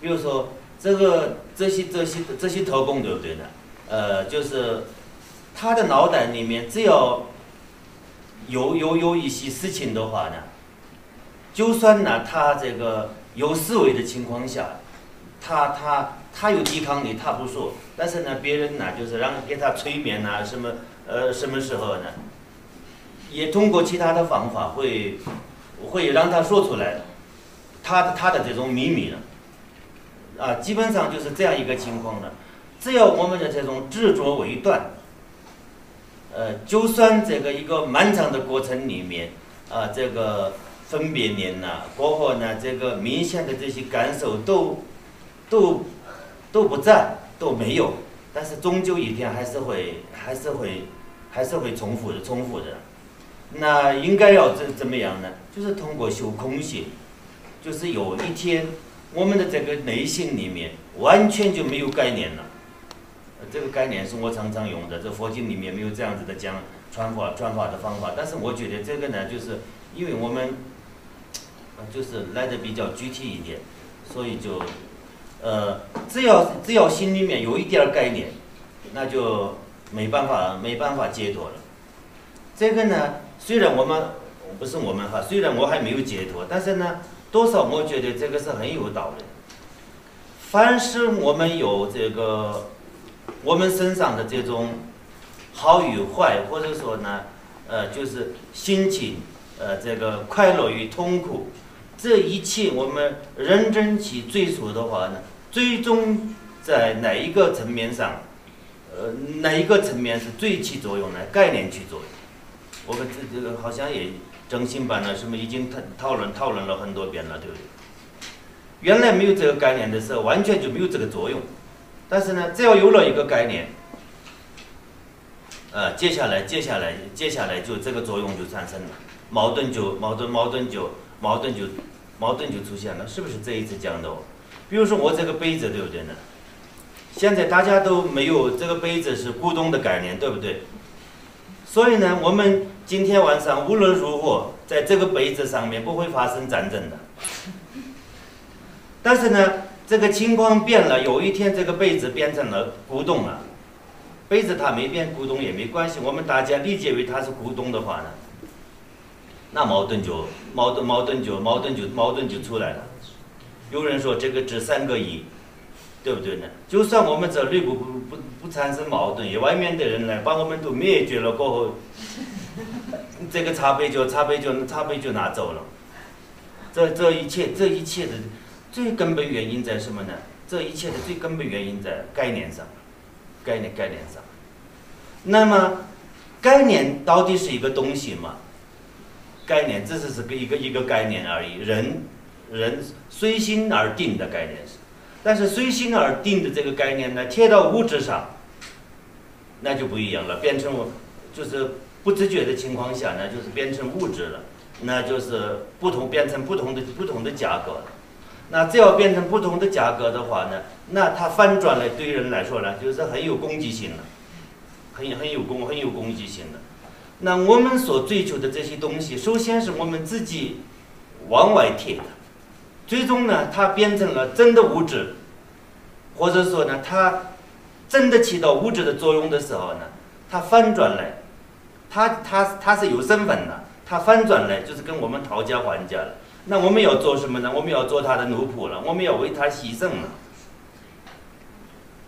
比如说。这个这些这些这些特工对不对呢？呃，就是他的脑袋里面只要有有有一些事情的话呢，就算呢他这个有思维的情况下，他他他有抵抗力，他不说，但是呢别人呢就是让给他催眠呐什么呃什么时候呢，也通过其他的方法会会让他说出来，他的他的这种秘密呢。啊，基本上就是这样一个情况的。只要我们的这种执着未断，呃，就算这个一个漫长的过程里面，啊，这个分别念呐，过后呢，这个明显的这些感受都都都不在，都没有。但是终究一天还是会，还是会，还是会重复的，重复的。那应该要怎怎么样呢？就是通过修空性，就是有一天。我们的这个内心里面完全就没有概念了，这个概念是我常常用的，这佛经里面没有这样子的讲传法传法的方法。但是我觉得这个呢，就是因为我们就是来的比较具体一点，所以就呃，只要只要心里面有一点概念，那就没办法没办法解脱了。这个呢，虽然我们不是我们哈，虽然我还没有解脱，但是呢。多少我觉得这个是很有道理。凡是我们有这个我们身上的这种好与坏，或者说呢，呃，就是心情，呃，这个快乐与痛苦，这一切我们认真去追溯的话呢，最终在哪一个层面上，呃，哪一个层面是最起作用呢？概念起作用。我们这这个好像也征信班了，什么已经讨讨论讨论了很多遍了，对不对？原来没有这个概念的时候，完全就没有这个作用。但是呢，只要有了一个概念，呃，接下来接下来接下来就这个作用就产生了，矛盾就矛盾矛盾就矛盾就矛盾就出现了，是不是这一次讲的？比如说我这个杯子，对不对呢？现在大家都没有这个杯子是股东的概念，对不对？所以呢，我们今天晚上无论如何，在这个杯子上面不会发生战争的。但是呢，这个情况变了，有一天这个杯子变成了古董了，杯子它没变古董也没关系，我们大家理解为它是古董的话呢，那矛盾就矛盾矛盾就矛盾就矛盾就出来了。有人说这个值三个亿。对不对呢？就算我们这内部不不不产生矛盾，也外面的人来把我们都灭绝了过后，这个茶杯就茶杯就茶杯就拿走了。这这一切这一切的最根本原因在什么呢？这一切的最根本原因在概念上，概念概念上。那么概念到底是一个东西吗？概念这只是是个一个一个概念而已，人人随心而定的概念是。但是随心而定的这个概念呢，贴到物质上，那就不一样了，变成就是不自觉的情况下呢，就是变成物质了，那就是不同变成不同的不同的价格了。那只要变成不同的价格的话呢，那它翻转来对人来说呢，就是很有攻击性的，很很有攻很有攻击性的。那我们所追求的这些东西，首先是我们自己往外贴的。最终呢，它变成了真的物质，或者说呢，它真的起到物质的作用的时候呢，它翻转来，它它它是有身份的，它翻转来就是跟我们讨价还价了。那我们要做什么呢？我们要做他的奴仆了，我们要为他牺牲了。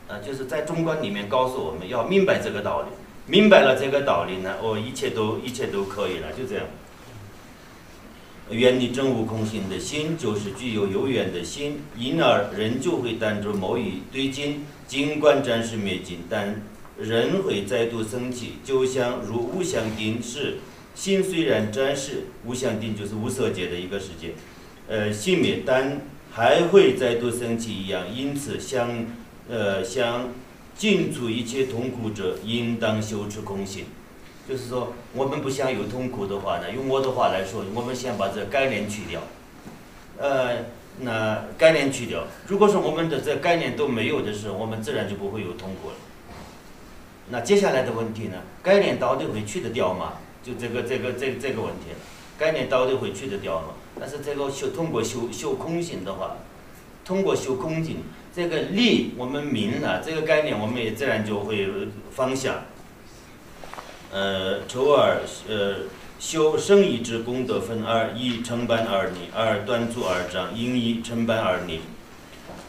啊，就是在中观里面告诉我们要明白这个道理，明白了这个道理呢，哦，一切都一切都可以了，就这样。远离真悟空性的心，就是具有有缘的心，因而人就会当着某一对境，尽管暂时灭尽，但人会再度升起，就像如无相定时，心虽然暂时无相定，就是无色界的一个世界，呃，熄灭，但还会再度升起一样。因此，想，呃，想尽除一切痛苦者，应当修持空性。就是说，我们不想有痛苦的话呢，用我的话来说，我们先把这概念去掉。呃，那概念去掉，如果说我们的这概念都没有的时候，我们自然就不会有痛苦了。那接下来的问题呢？概念到底会去得掉吗？就这个这个这这个问题，概念到底会去得掉吗？但是这个修通过修修空性的话，通过修空性，这个力我们明了，这个概念我们也自然就会放下。呃，周而呃修生以之功德分二：一承办而立，二端坐而长。因一承办而立，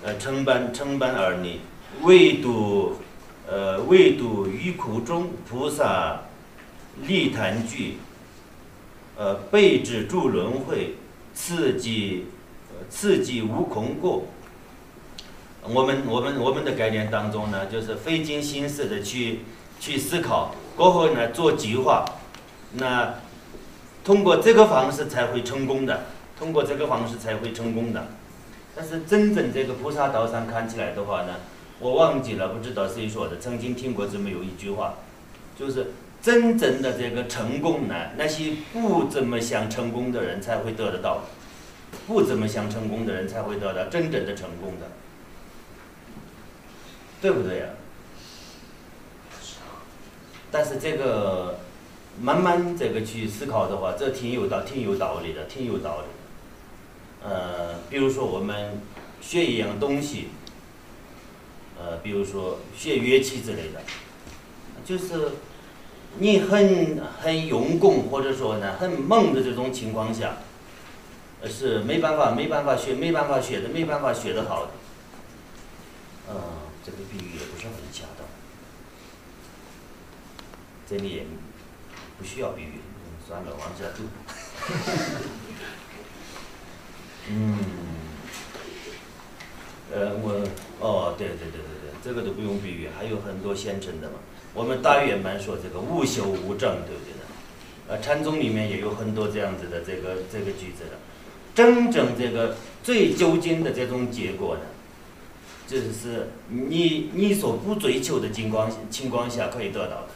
呃承办承办而立，唯独呃唯独于苦中菩萨立坛具，呃备至助轮回，刺激刺激无空过。我们我们我们的概念当中呢，就是费尽心思的去去思考。过后呢，做计划，那通过这个方式才会成功的，通过这个方式才会成功的。但是真正这个菩萨道上看起来的话呢，我忘记了，不知道谁说的，曾经听过这么有一句话，就是真正的这个成功呢，那些不怎么想成功的人才会得得到，不怎么想成功的人才会得到真正的成功的，对不对呀？但是这个慢慢这个去思考的话，这挺有道，挺有道理的，挺有道理。呃，比如说我们学一样东西，呃，比如说学乐器之类的，就是你很很用功或者说呢很猛的这种情况下，呃是没办法没办法学没办法学的没办法学得好的。嗯，这个比喻也不是很恰当。这里也不需要比喻，算了，往下读。嗯，呃，我哦，对对对对，这个都不用比喻，还有很多现成的嘛。我们大圆满说这个无修无证，对不对呢？呃，禅宗里面也有很多这样子的这个这个句子的。真正这个最究竟的这种结果呢，就是你你所不追求的情况情况下可以得到的，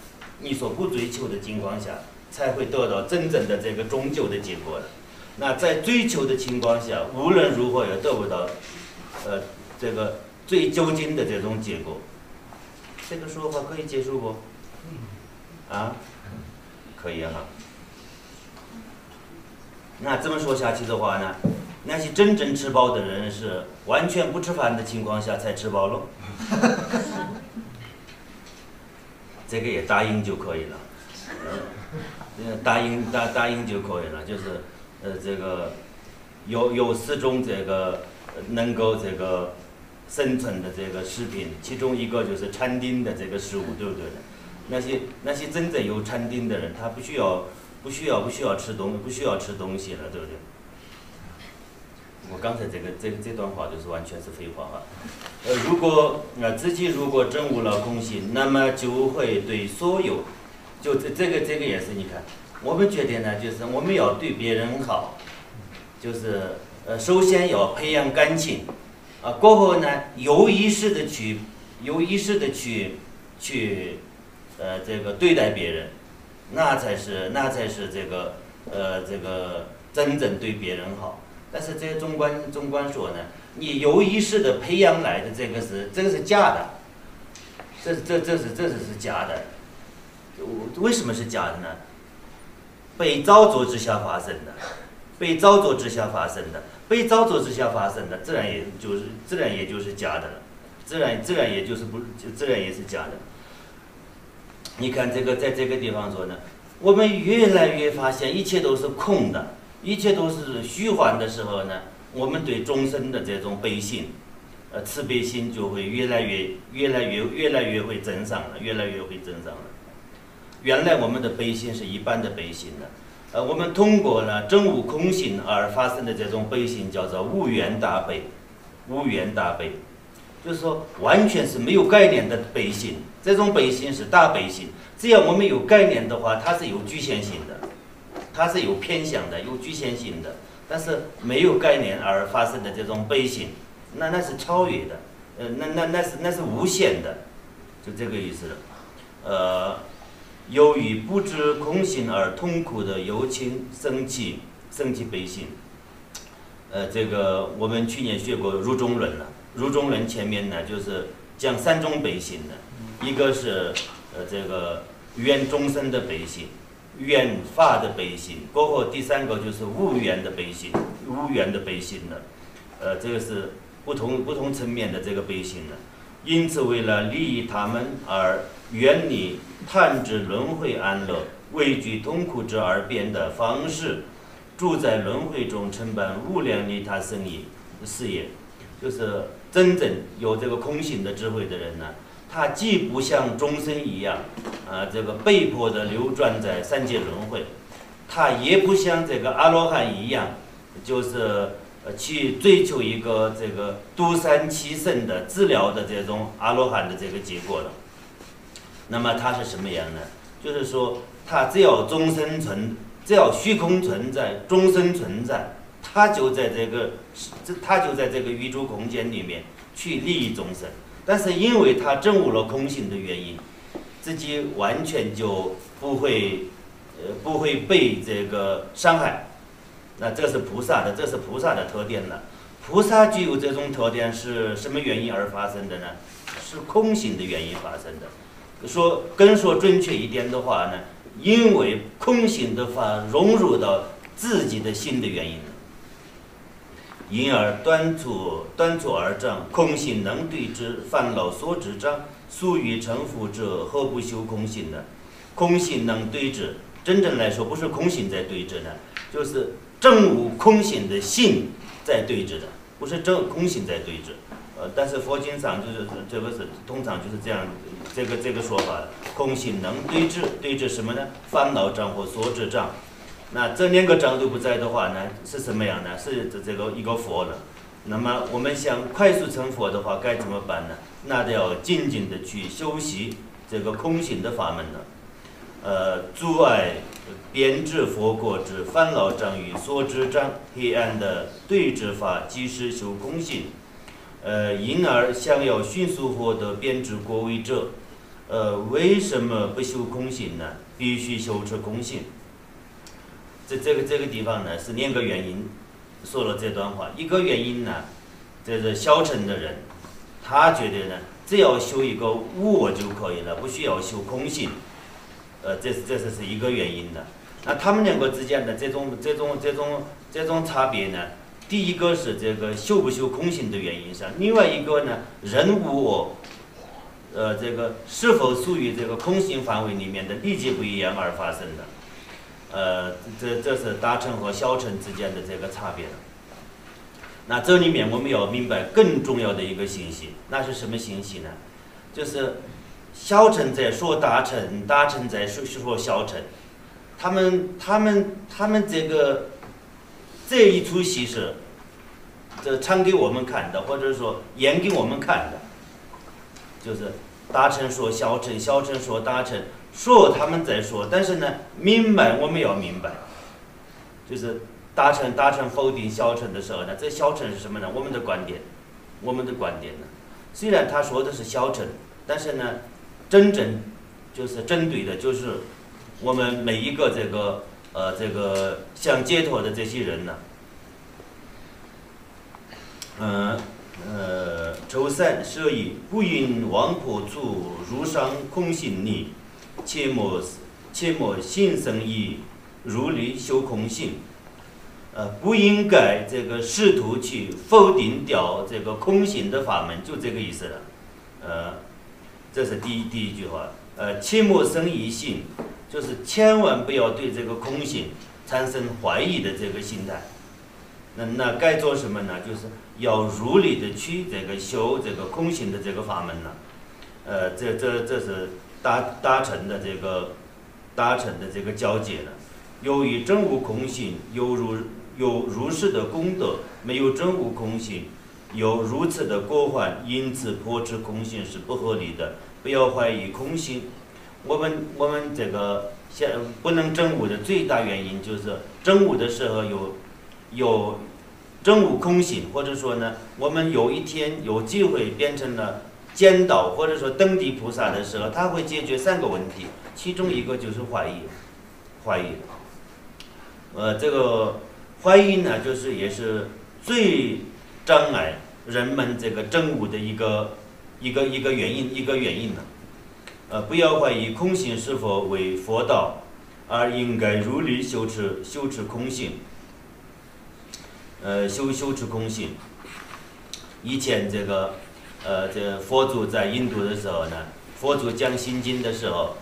你所不追求的情况下才会得到真正的这个终究的结果的。那在追求的情况下，无论如何也得不到，呃，这个最究竟的这种结果。这个说法可以接受不？啊，可以哈。那这么说下去的话呢，那些真正吃饱的人是完全不吃饭的情况下才吃饱了。这个也答应就可以了，嗯，答应答答应就可以了，就是呃这个有有四种这个能够这个生存的这个食品，其中一个就是禅定的这个食物，对不对？那些那些真正有禅定的人，他不需要不需要不需要吃东不需要吃东西了，对不对？我刚才这个这这段话就是完全是废话啊。呃，如果呃自己如果证悟了空性，那么就会对所有，就这这个这个也是你看，我们觉得呢，就是我们要对别人好，就是呃首先要培养感情，过后呢有意识的去有意识的去去呃这个对待别人，那才是那才是这个呃这个真正对别人好。但是这些中观中观说呢，你有意识的培养来的这个是这个是假的，这这这是这是是假的，为什么是假的呢？被造作之下发生的，被造作之下发生的，被造作之下发生的，自然也就是自然也就是假的了，自然自然也就是不自然也是假的。你看这个在这个地方说呢，我们越来越发现一切都是空的。一切都是虚幻的时候呢，我们对众生的这种悲心，呃，慈悲心就会越来越、越来越、越来越会增长了，越来越会增长了。原来我们的悲心是一般的悲心的，呃，我们通过了真悟空性而发生的这种悲心叫做无缘大悲，无缘大悲，就是说完全是没有概念的悲心。这种悲心是大悲心，只要我们有概念的话，它是有局限性的。它是有偏向的，有局限性的，但是没有概念而发生的这种悲心，那那是超越的，呃，那那那是那是无限的，就这个意思。呃，由于不知空性而痛苦的由情生气，生气悲心。呃，这个我们去年学过入中论了，入中论前面呢就是讲三种悲心的，一个是呃这个愿众生的悲心。缘法的悲心，过后第三个就是无缘的悲心，无缘的悲心了。呃，这个是不同不同层面的这个悲心了。因此，为了利益他们而远离探知轮回安乐、畏惧痛苦之而变的方式，住在轮回中承办无量利他生意事业，就是真正有这个空性的智慧的人呢。他既不像众生一样，啊，这个被迫的流转在三界轮回，他也不像这个阿罗汉一样，就是呃去追求一个这个独善其身的治疗的这种阿罗汉的这个结果了。那么他是什么样呢？就是说，他只要终生存，只要虚空存在，终生存在，他就在这个这他就在这个宇宙空间里面去利益众生。但是因为他证悟了空性的原因，自己完全就不会，呃，不会被这个伤害。那这是菩萨的，这是菩萨的特点了。菩萨具有这种特点是什么原因而发生的呢？是空性的原因发生的。说更说准确一点的话呢，因为空性的法融入到自己的心的原因。因而端坐端坐而正，空性能对之，烦恼所执障，俗欲成佛者，何不修空性呢？空性能对治，真正来说不是空性在对治呢，就是正悟空性的性在对峙的，不是正空性在对峙。呃，但是佛经上就是这个是通常就是这样，这个这个说法，空性能对峙，对峙什么呢？烦恼障或所知障。那这两个障都不在的话呢，是什么样呢？是这这个一个佛了。那么我们想快速成佛的话，该怎么办呢？那得要静静的去修习这个空性的法门了。呃，阻碍编织佛国之烦恼障与所知障，黑暗的对治法，即是修空性。呃，因而想要迅速获得编织国位者，呃，为什么不修空性呢？必须修持空性。这这个这个地方呢，是两个原因说了这段话。一个原因呢，这是小乘的人，他觉得呢，只要修一个物我就可以了，不需要修空性。呃，这是这是是一个原因的。那他们两个之间的这种这种这种这种差别呢？第一个是这个修不修空性的原因上，另外一个呢，人无我，呃，这个是否属于这个空性范围里面的理解不一样而发生的。呃，这这是大乘和小乘之间的这个差别。那这里面我们要明白更重要的一个信息，那是什么信息呢？就是小乘在说大乘，大乘在说说小乘，他们他们他们这个这一出戏是这唱给我们看的，或者说演给我们看的，就是大乘说小乘，小乘说大乘。说他们在说，但是呢，明白我们要明白，就是大乘大乘否定小乘的时候呢，这小乘是什么呢？我们的观点，我们的观点呢？虽然他说的是小乘，但是呢，真正就是针对的，就是我们每一个这个呃这个想解脱的这些人呢，嗯呃，周三舍以不因妄破处，如伤空性力。切莫切莫心生意如离修空性，呃，不应该这个试图去否定掉这个空性的法门，就这个意思了。呃，这是第一第一句话。呃，切莫生疑心，就是千万不要对这个空性产生怀疑的这个心态。那那该做什么呢？就是要如理的去这个修这个空性的这个法门呢。呃，这这这是。达达成的这个达成的这个交界了。由于真悟空性有如有如是的功德，没有真悟空性有如此的过患，因此破斥空性是不合理的。不要怀疑空性。我们我们这个现不能真悟的最大原因就是真悟的时候有有真悟空性，或者说呢，我们有一天有机会变成了。见到或者说登地菩萨的时候，他会解决三个问题，其中一个就是怀疑，怀疑。呃，这个怀疑呢，就是也是最障碍人们这个证悟的一个一个一个原因一个原因呢。呃，不要怀疑空性是否为佛道，而应该如理修持修持空性。呃，修修持空性。以前这个。呃，这佛祖在印度的时候呢，佛祖讲心经的时候，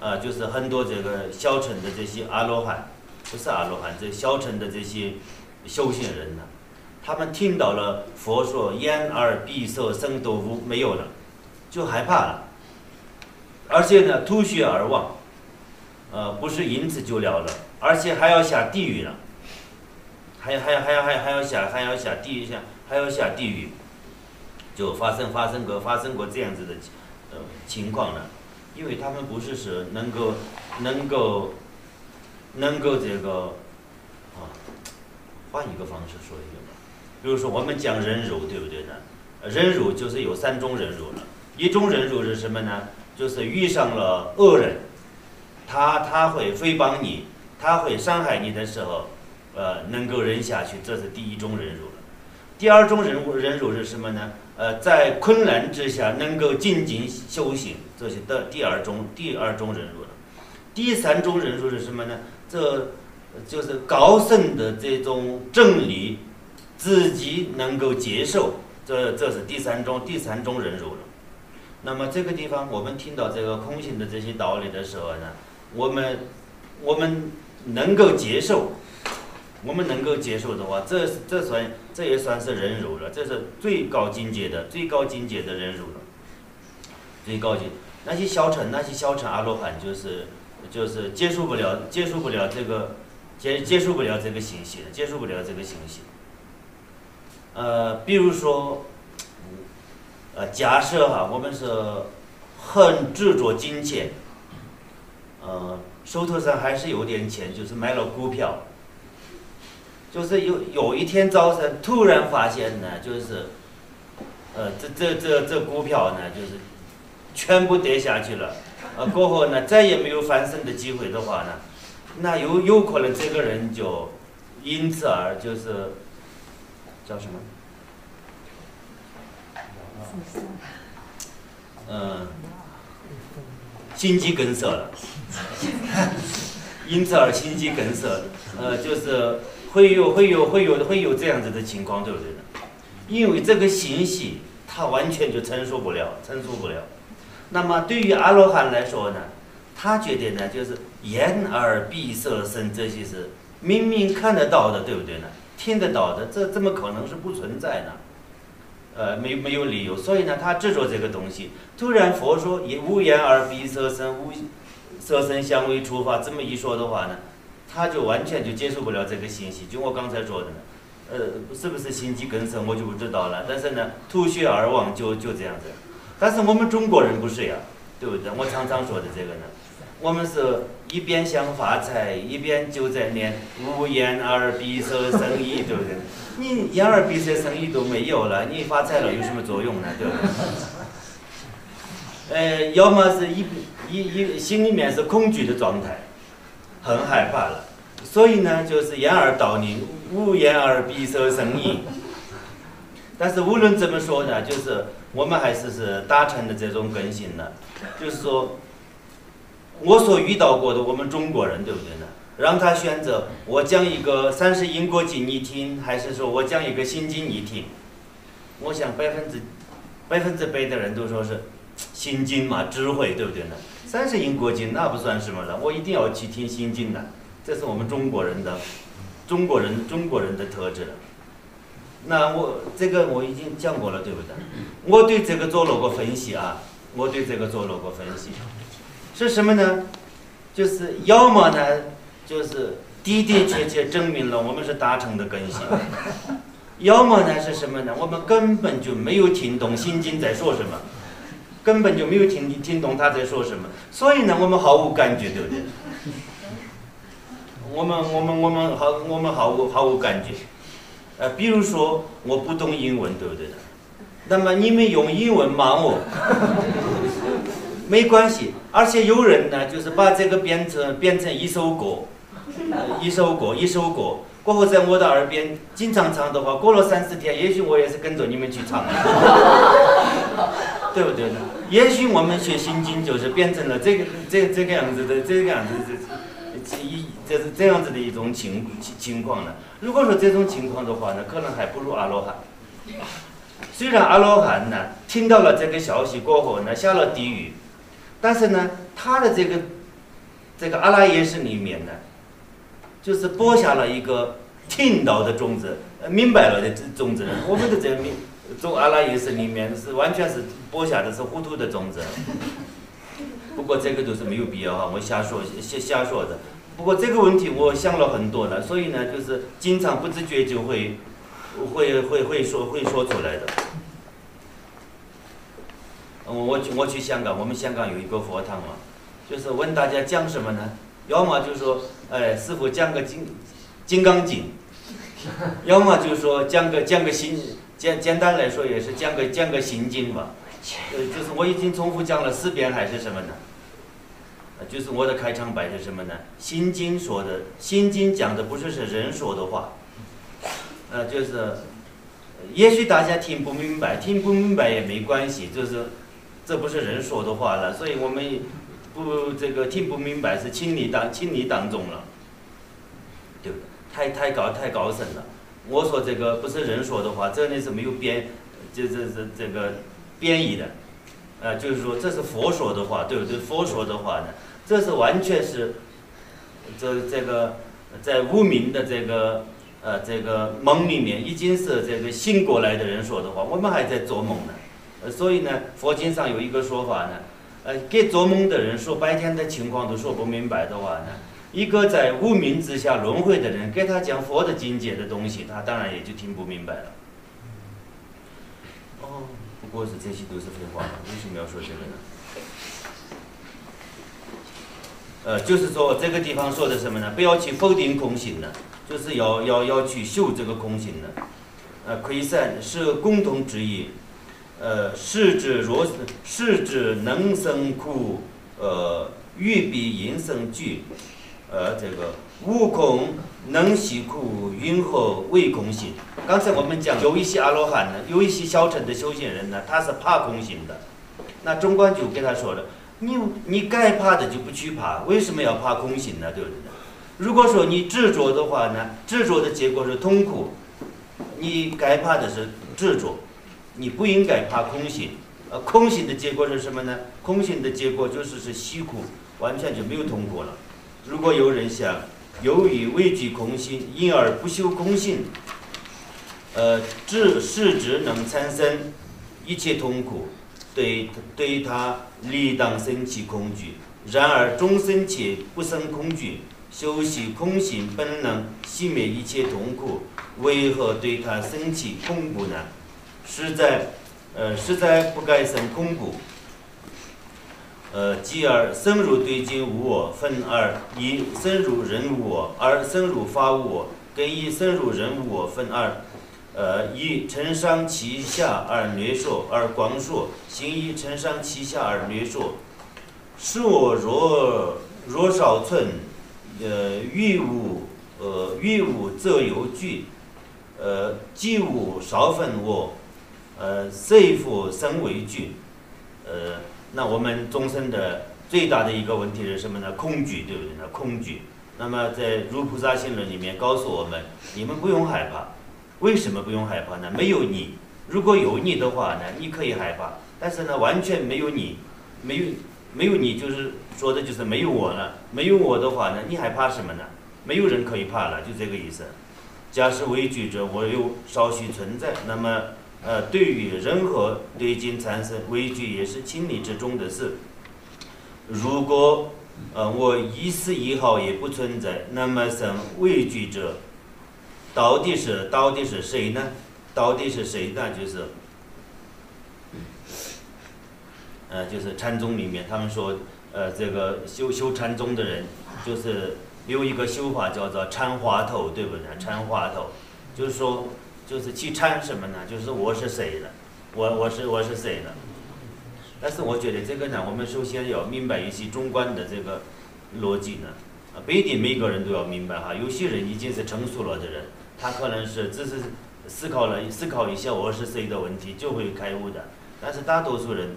啊，就是很多这个小乘的这些阿罗汉，不是阿罗汉，这小乘的这些修行人呢，他们听到了佛说眼耳鼻舌身都无没有了，就害怕了，而且呢吐血而亡，呃，不是因此就了了，而且还要下地狱了，还要还要还要还还要下还要下地狱下还要下地狱。就发生发生过发生过这样子的呃情况呢，因为他们不是是能够能够能够这个啊，换一个方式说一个吧，比如说我们讲忍辱，对不对呢？忍辱就是有三种忍辱了，一种忍辱是什么呢？就是遇上了恶人，他他会诽谤你，他会伤害你的时候，呃，能够忍下去，这是第一种忍辱了。第二种忍辱忍辱是什么呢？呃，在困难之下能够静静修行，这是的第二种第二种忍辱了。第三种忍辱是什么呢？这就是高僧的这种真理，自己能够接受，这这是第三种第三种忍辱了。那么这个地方，我们听到这个空性的这些道理的时候呢，我们我们能够接受，我们能够接受的话，这这算这也算是忍辱了，这是最高境界的最高境界的忍辱了。最高级那些消沉那些消沉阿罗汉就是就是接受不了接受不了这个接接受不了这个信息接受不了这个信息。呃，比如说，呃，假设哈，我们是很执着金钱，呃，手头上还是有点钱，就是买了股票，就是有有一天早晨突然发现呢，就是，呃，这这这这股票呢，就是全部跌下去了，呃，过后呢再也没有翻身的机会的话呢，那有有可能这个人就因此而就是。叫什么？嗯，心肌梗塞了，因此而心肌梗塞，呃，就是会有会有会有会有这样子的情况，对不对呢？因为这个信息他完全就承受不了，承受不了。那么对于阿罗汉来说呢，他觉得呢，就是眼耳鼻舌身这些是明明看得到的，对不对呢？听得到的，这怎么可能是不存在呢？呃，没没有理由，所以呢，他执着这个东西。突然佛说以无眼耳鼻舌身无色身香味触法，这么一说的话呢，他就完全就接受不了这个信息。就我刚才说的呢，呃，是不是心肌梗塞我就不知道了。但是呢，吐血而亡就就这样子。但是我们中国人不是呀，对不对？我常常说的这个呢。我们是一边想发财，一边就在念无言而鼻塞生意，对不对？你眼耳鼻塞生意都没有了，你发财了有什么作用呢？对不对？呃，要么是一一一心里面是恐惧的状态，很害怕了，所以呢，就是掩耳盗铃，无言而鼻塞生意。但是无论怎么说呢，就是我们还是是达成的这种更新了，就是说。我所遇到过的我们中国人，对不对呢？让他选择，我讲一个三十因果经你听，还是说我讲一个心经你听？我想百分之百分之百的人都说是心经嘛，智慧，对不对呢？三十因果经那不算什么了，我一定要去听心经的，这是我们中国人的中国人中国人的特质了。那我这个我已经讲过了，对不对？我对这个做了个分析啊，我对这个做了个分析。是什么呢？就是要么呢，就是的的确确证明了我们是达成的更新；要么呢是什么呢？我们根本就没有听懂《心经》在说什么，根本就没有听听懂他在说什么，所以呢，我们毫无感觉，对不对？我们我们我们毫我们毫无毫无感觉。呃，比如说我不懂英文，对不对？那么你们用英文骂我。没关系，而且有人呢，就是把这个变成变成一首歌，一首歌，一首歌，过后在我的耳边经常唱的话，过了三四天，也许我也是跟着你们去唱，对不对呢？也许我们学心经就是变成了这个这这个样子的这个样子这一这是这样子的一种情情况呢。如果说这种情况的话呢，可能还不如阿罗汉。虽然阿罗汉呢听到了这个消息过后呢，下了地狱。但是呢，他的这个这个阿拉耶识里面呢，就是播下了一个听到的种子，呃明白了的种子。我们的这个明种阿拉耶识里面是完全是播下的是糊涂的种子。不过这个都是没有必要哈，我瞎说瞎瞎说的。不过这个问题我想了很多了，所以呢，就是经常不自觉就会会会会说会说出来的。我去我去香港，我们香港有一个佛堂嘛，就是问大家讲什么呢？要么就说，哎，师傅讲个金金刚经，要么就说讲个讲个心，简简单来说也是讲个讲个心经吧。呃，就是我已经重复讲了四遍还是什么呢？就是我的开场白是什么呢？心经说的，心经讲的不是是人说的话，呃，就是，也许大家听不明白，听不明白也没关系，就是。这不是人说的话了，所以我们不这个听不明白是清理当清理当中了，对不对？太太高太高深了。我说这个不是人说的话，这里是没有编，就这这这个编译的，呃，就是说这是佛说的话，对不对？佛说的话呢，这是完全是这这个在无名的这个呃，这个梦里面已经是这个醒过来的人说的话，我们还在做梦呢。呃，所以呢，佛经上有一个说法呢，呃，给做梦的人说白天的情况都说不明白的话呢，一个在无名之下轮回的人，给他讲佛的境界的东西，他当然也就听不明白了。哦，不过是这些都是废话，为什么要说这个呢？呃，就是说这个地方说的什么呢？不要去否定空性呢，就是要要要去修这个空性呢。呃，窥散是共同之意。呃，世之若世之能生苦，呃，欲必因生惧。呃，这个悟空能息苦，云何为空性？刚才我们讲有一些阿罗汉呢，有一些小乘的修行人呢，他是怕空性的。那中观就给他说了。你你该怕的就不去怕，为什么要怕空性呢？对不对？如果说你执着的话呢，执着的结果是痛苦。你该怕的是执着，你不应该怕空性。呃，空性的结果是什么呢？空性的结果就是是息苦，完全就没有痛苦了。如果有人想由于畏惧空性，因而不修空性，呃，至是只能产生一切痛苦。对对他理当生起恐惧，然而终生且不生恐惧，修习空性本能熄灭一切痛苦，为何对他生起恐怖呢？实在，呃，实在不该生恐怖。呃，继而深入对境无我，分二：一深入人无我，二深入法无我。跟一深入人无我分二。呃，一承上启下而略说，而广说；行一承上启下而略说。是我若若少存，呃，欲无，呃，欲无则有惧，呃，既无少分我，呃，谁复生为惧？呃，那我们众生的最大的一个问题是什么呢？恐惧，对不对呢？恐惧。那么在《如菩萨心论》里面告诉我们，你们不用害怕。为什么不用害怕呢？没有你，如果有你的话呢，你可以害怕。但是呢，完全没有你，没有没有你，就是说的就是没有我了。没有我的话呢，你还怕什么呢？没有人可以怕了，就这个意思。假使畏惧者，我有稍许存在，那么呃，对于任何对境产生畏惧，也是情理之中的事。如果呃我一丝一毫也不存在，那么生畏惧者。到底是到底是谁呢？到底是谁呢？就是，呃，就是禅宗里面，他们说，呃，这个修修禅宗的人，就是有一个修法叫做禅花头，对不对？禅花头，就是说，就是去参什么呢？就是我是谁的，我我是我是谁的。但是我觉得这个呢，我们首先要明白一些中观的这个逻辑呢，啊，不一定每个人都要明白哈。有些人已经是成熟了的人。他可能是只是思考了思考一下我是谁的问题就会开悟的，但是大多数人，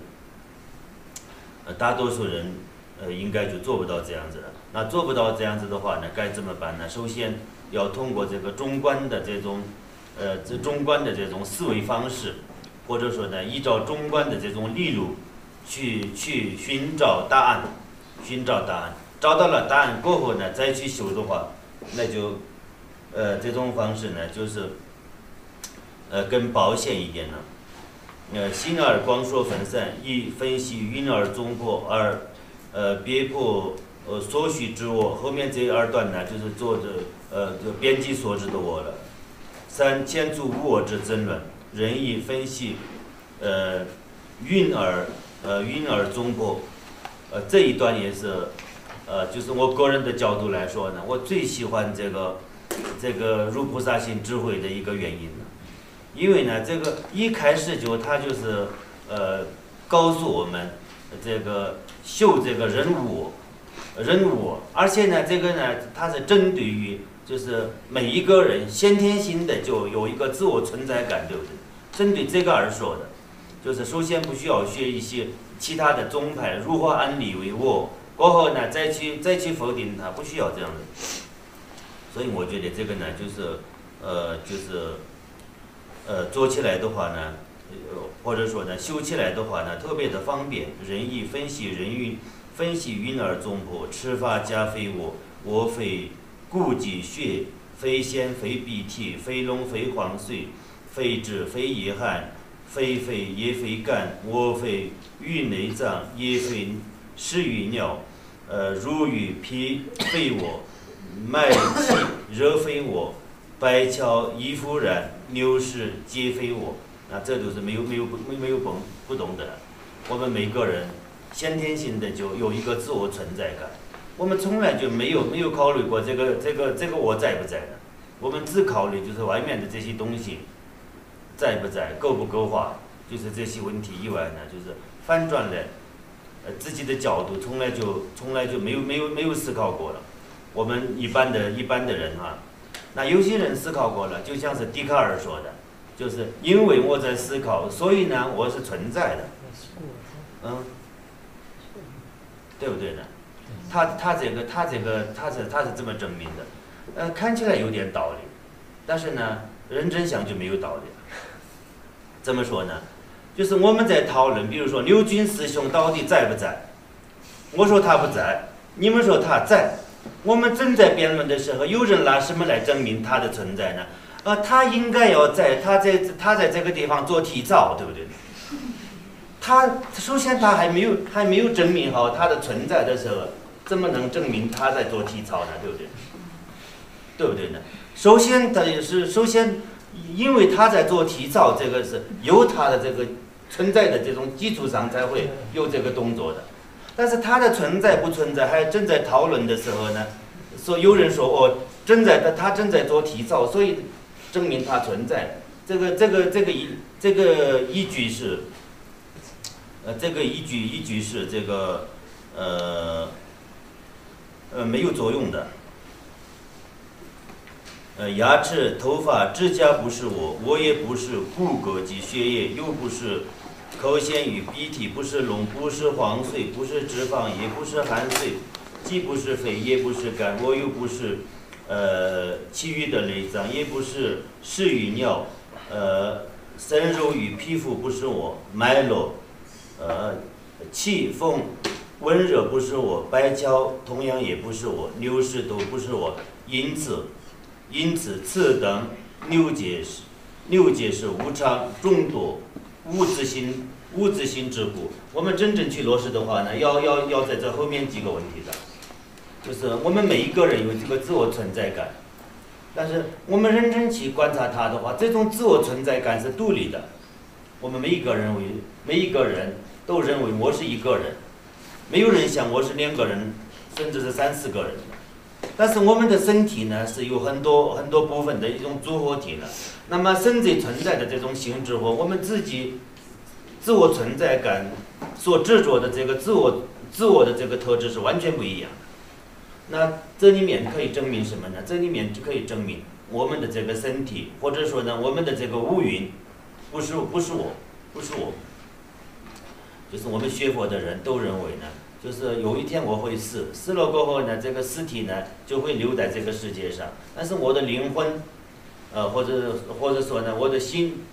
呃，大多数人，呃，应该就做不到这样子了。那做不到这样子的话呢，该怎么办呢？首先要通过这个中观的这种，呃，这中观的这种思维方式，或者说呢，依照中观的这种理路，去去寻找答案，寻找答案，找到了答案过后呢，再去修的话，那就。呃，这种方式呢，就是，呃，更保险一点呢。呃，心而光说分散，一分析云而综破，二，呃，别破呃所需之我。后面这二段呢，就是做着呃，编辑所指的我了。三，前足无我之争论，任意分析，呃，云而呃云而综破，呃，这一段也是，呃，就是我个人的角度来说呢，我最喜欢这个。这个入菩萨行智慧的一个原因呢，因为呢，这个一开始就他就是呃告诉我们这个修这个人物人物，而且呢，这个呢，它是针对于就是每一个人先天性的就有一个自我存在感，对不对？针对这个而说的，就是首先不需要学一些其他的宗派如何安理为我，过后呢再去再去否定它，不需要这样的。所以我觉得这个呢，就是，呃，就是，呃，做起来的话呢，或者说呢，修起来的话呢，特别的方便。人意分析人云，分析云而综破，吃法加非我，我非故伎学，非先非鼻涕，非龙非黄水，非脂非遗憾，非肺也非肝，我非与内脏，也非屎与尿，呃，乳与脾非我，脉气热非我，白荞亦复然，牛屎皆非我。那这都是没有没有不没有不不懂的。我们每个人先天性的就有一个自我存在感，我们从来就没有没有考虑过这个这个这个我在不在呢，我们只考虑就是外面的这些东西在不在，够不够化，就是这些问题以外呢，就是反转了，呃自己的角度从来就从来就没有没有没有思考过了。我们一般的一般的人啊，那有些人思考过了，就像是笛卡尔说的。就是因为我在思考，所以呢，我是存在的，嗯，对不对呢？他他这个他这个他是他是这么证明的，呃，看起来有点道理，但是呢，认真想就没有道理了。怎么说呢？就是我们在讨论，比如说刘军师兄到底在不在？我说他不在，你们说他在。我们正在辩论的时候，有人拿什么来证明他的存在呢？呃，他应该要在他在他在这个地方做体操，对不对？他首先他还没有还没有证明好他的存在的时候，怎么能证明他在做体操呢？对不对？对不对呢？首先他也是首先，因为他在做体操，这个是有他的这个存在的这种基础上才会有这个动作的。但是他的存在不存在还正在讨论的时候呢，说有人说哦，正在他他正在做体操，所以。证明他存在，这个这个这个依这个依据是，呃，这个依据依据是这个，呃，呃没有作用的。呃，牙齿、头发、指甲不是我，我也不是骨骼及血液，又不是口腺与鼻涕，不是脓，不是黄水，不是脂肪，也不是汗水，既不是肺，也不是肝，我又不是。呃，其余的内脏也不是屎与尿，呃，生肉与皮肤不是我，脉络，呃，气风，温热不是我，白荞同样也不是我，牛屎都不是我，因此，因此此等六界是六界是无常众多，无自性无自性之故。我们真正去落实的话呢，要要要在这后面几个问题上。就是我们每一个人有这个自我存在感，但是我们认真去观察它的话，这种自我存在感是独立的。我们每一个人为每一个人都认为我是一个人，没有人想我是两个人，甚至是三四个人。但是我们的身体呢，是有很多很多部分的一种组合体的。那么身体存在的这种性质和我们自己自我存在感所执着的这个自我自我的这个特质是完全不一样的。那这里面可以证明什么呢？这里面就可以证明我们的这个身体，或者说呢，我们的这个乌云，不是不是我，不是我，就是我们学佛的人都认为呢，就是有一天我会死，死了过后呢，这个尸体呢就会留在这个世界上，但是我的灵魂，呃，或者或者说呢，我的心，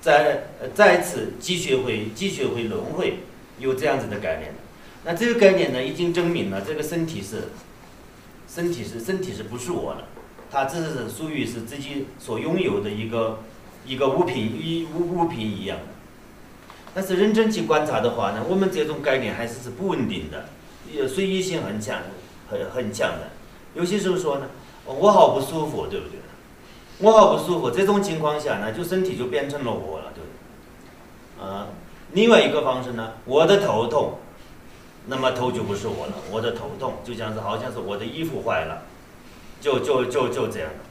再再次继续会继续会轮回，有这样子的概念。那这个概念呢，已经证明了这个身体是。身体是身体是不是我的？它只是属于是自己所拥有的一个一个物品，一物物品一样。但是认真去观察的话呢，我们这种概念还是是不稳定的，也随意性很强，很很强的。有些时候说呢，我好不舒服，对不对？我好不舒服，这种情况下呢，就身体就变成了我了，对不对？啊，另外一个方式呢，我的头痛。那么头就不是我了，我的头痛就像是好像是我的衣服坏了，就就就就这样的。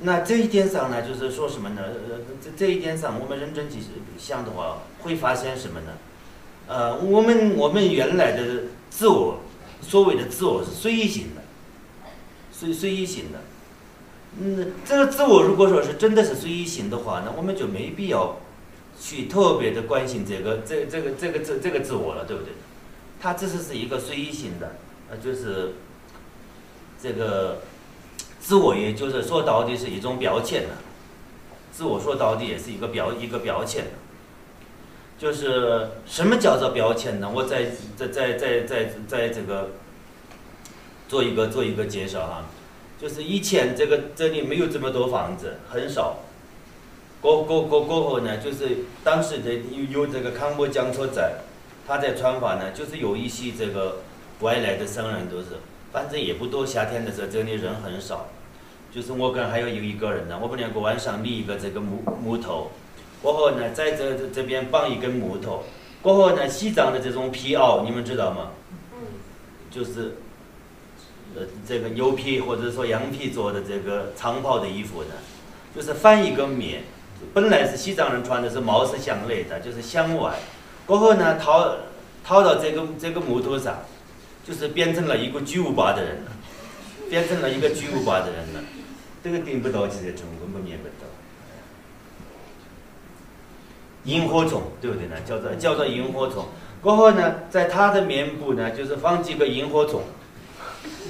那这一点上呢，就是说什么呢？呃，这这一点上，我们认真去想的话，会发现什么呢？呃，我们我们原来的自我，所谓的自我是随意性的，随随意性的。嗯，这个自我如果说是真的是随意性的话，那我们就没必要去特别的关心这个这这个这个这这个自我了，对不对？它只是是一个随意性的，呃，就是这个自我，也就是说到底是一种标签的。自我说到底也是一个标一个标签。就是什么叫做标签呢？我在在在在在在这个做一个做一个介绍哈。就是以前这个这里没有这么多房子，很少。过过过过后呢，就是当时的有有这个康波讲座在，他在传法呢，就是有一些这个外来的僧人都是，反正也不多。夏天的时候这里人很少，就是我跟还有有一个人呢，我们两个晚上立一个这个木木头，过后呢在这这边绑一根木头，过后呢西藏的这种皮袄你们知道吗？就是呃这个牛皮或者说羊皮做的这个长袍的衣服呢，就是翻一个面。本来是西藏人穿的是毛是向内的，就是向外，过后呢套套到这个这个木头上，就是变成了一个巨无霸的人了，变成了一个巨无霸的人了。这个顶不到，其实中根本面不到。萤火虫对不对呢？叫做叫做萤火虫。过后呢，在他的面部呢，就是放几个萤火虫。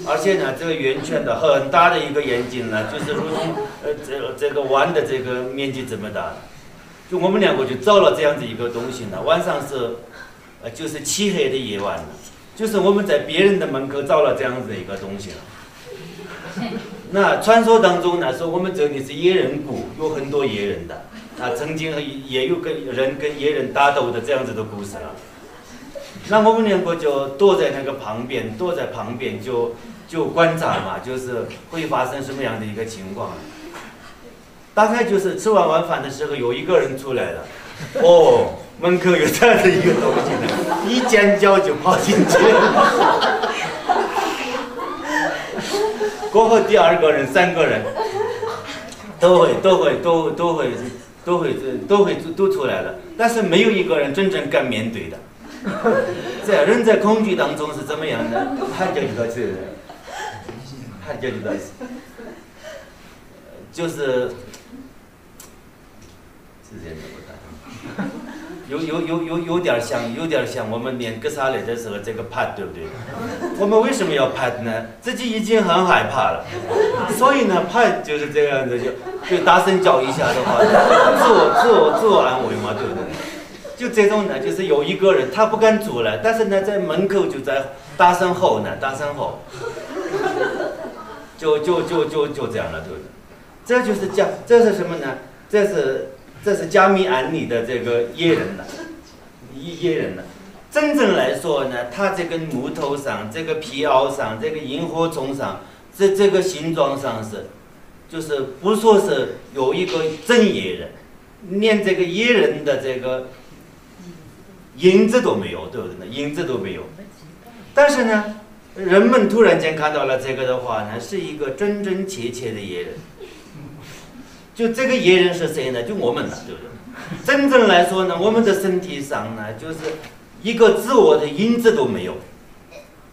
而且呢，这个圆圈的很大的一个眼睛呢，就是如同呃这这个碗的这个面积这么大，就我们两个就造了这样子一个东西呢。晚上是呃就是漆黑的夜晚了，就是我们在别人的门口造了这样子的一个东西了。那传说当中呢，说我们这里是野人谷，有很多野人的，啊，曾经也有跟人跟野人打斗的这样子的故事了。那我们两个就躲在那个旁边，躲在旁边就就观察嘛，就是会发生什么样的一个情况。大概就是吃完晚饭的时候，有一个人出来了，哦，门口有这样的一个东西呢，一尖叫就跑进去。过后第二个人、三个人都会都会都都会都会都会都出来了，但是没有一个人真正敢面对的。在人在恐惧当中是怎么样的？他叫就到这，喊叫就到，就是是这样的，有有有有有点像，有点像我们念格萨雷的时候这个拍，对不对？我们为什么要拍呢？自己已经很害怕了，所以呢，拍就是这样子，就就大声叫一下的话，自我自我自我安慰嘛，对不对？就这种呢，就是有一个人他不敢出来，但是呢，在门口就在大声吼呢，大声吼，就就就就就这样了，对不对？这就是叫，这是什么呢？这是这是加密案里的这个野人了，野野人了。真正来说呢，他这根木头上、这个皮袄上、这个萤火虫上，这这个形状上是，就是不说是有一个真野人，连这个野人的这个。影子都没有，对不对呢？影子都没有。但是呢，人们突然间看到了这个的话呢，是一个真真切切的野人。就这个野人是谁呢？就我们了，对不对？真正来说呢，我们的身体上呢，就是一个自我的影子都没有。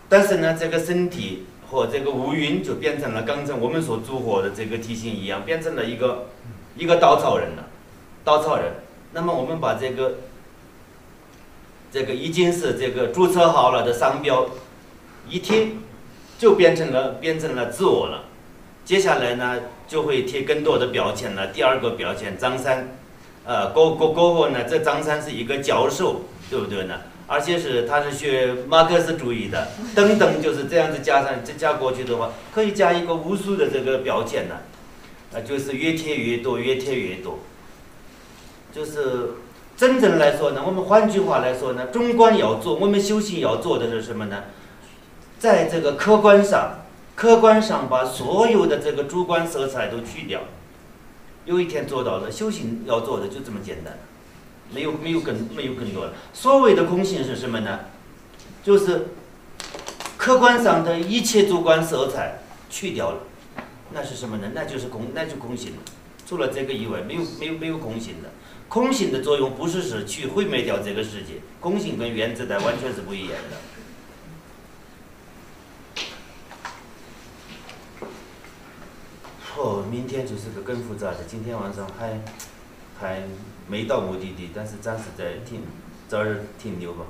但是呢，这个身体和这个乌云就变成了刚才我们所组合的这个体型一样，变成了一个一个稻草人了，稻草人。那么我们把这个。这个已经是这个注册好了的商标，一贴就变成了变成了自我了。接下来呢，就会贴更多的标签了。第二个标签张三，呃，过过过后呢，这张三是一个教授，对不对呢？而且是他是学马克思主义的，等等，就是这样子加上这加过去的话，可以加一个无数的这个标签呢，啊，就是越贴越多，越贴越多，就是。真正来说呢，我们换句话来说呢，中观要做，我们修行要做的是什么呢？在这个客观上，客观上把所有的这个主观色彩都去掉。有一天做到了，修行要做的就这么简单，没有没有更没有更多了。所谓的空性是什么呢？就是客观上的一切主观色彩去掉了，那是什么呢？那就是空，那就空性了。除了这个以外，没有没有没有空性的。空性的作用不是是去毁灭掉这个世界，空性跟原子弹完全是不一样的。哦，明天就是个更复杂的，今天晚上还还没到目的地，但是暂时在停，早儿停留吧。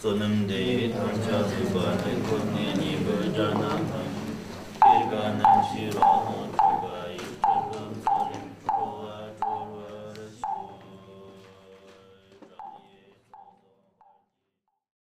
说能的，他家这个那过年年个这那个，别个能去了。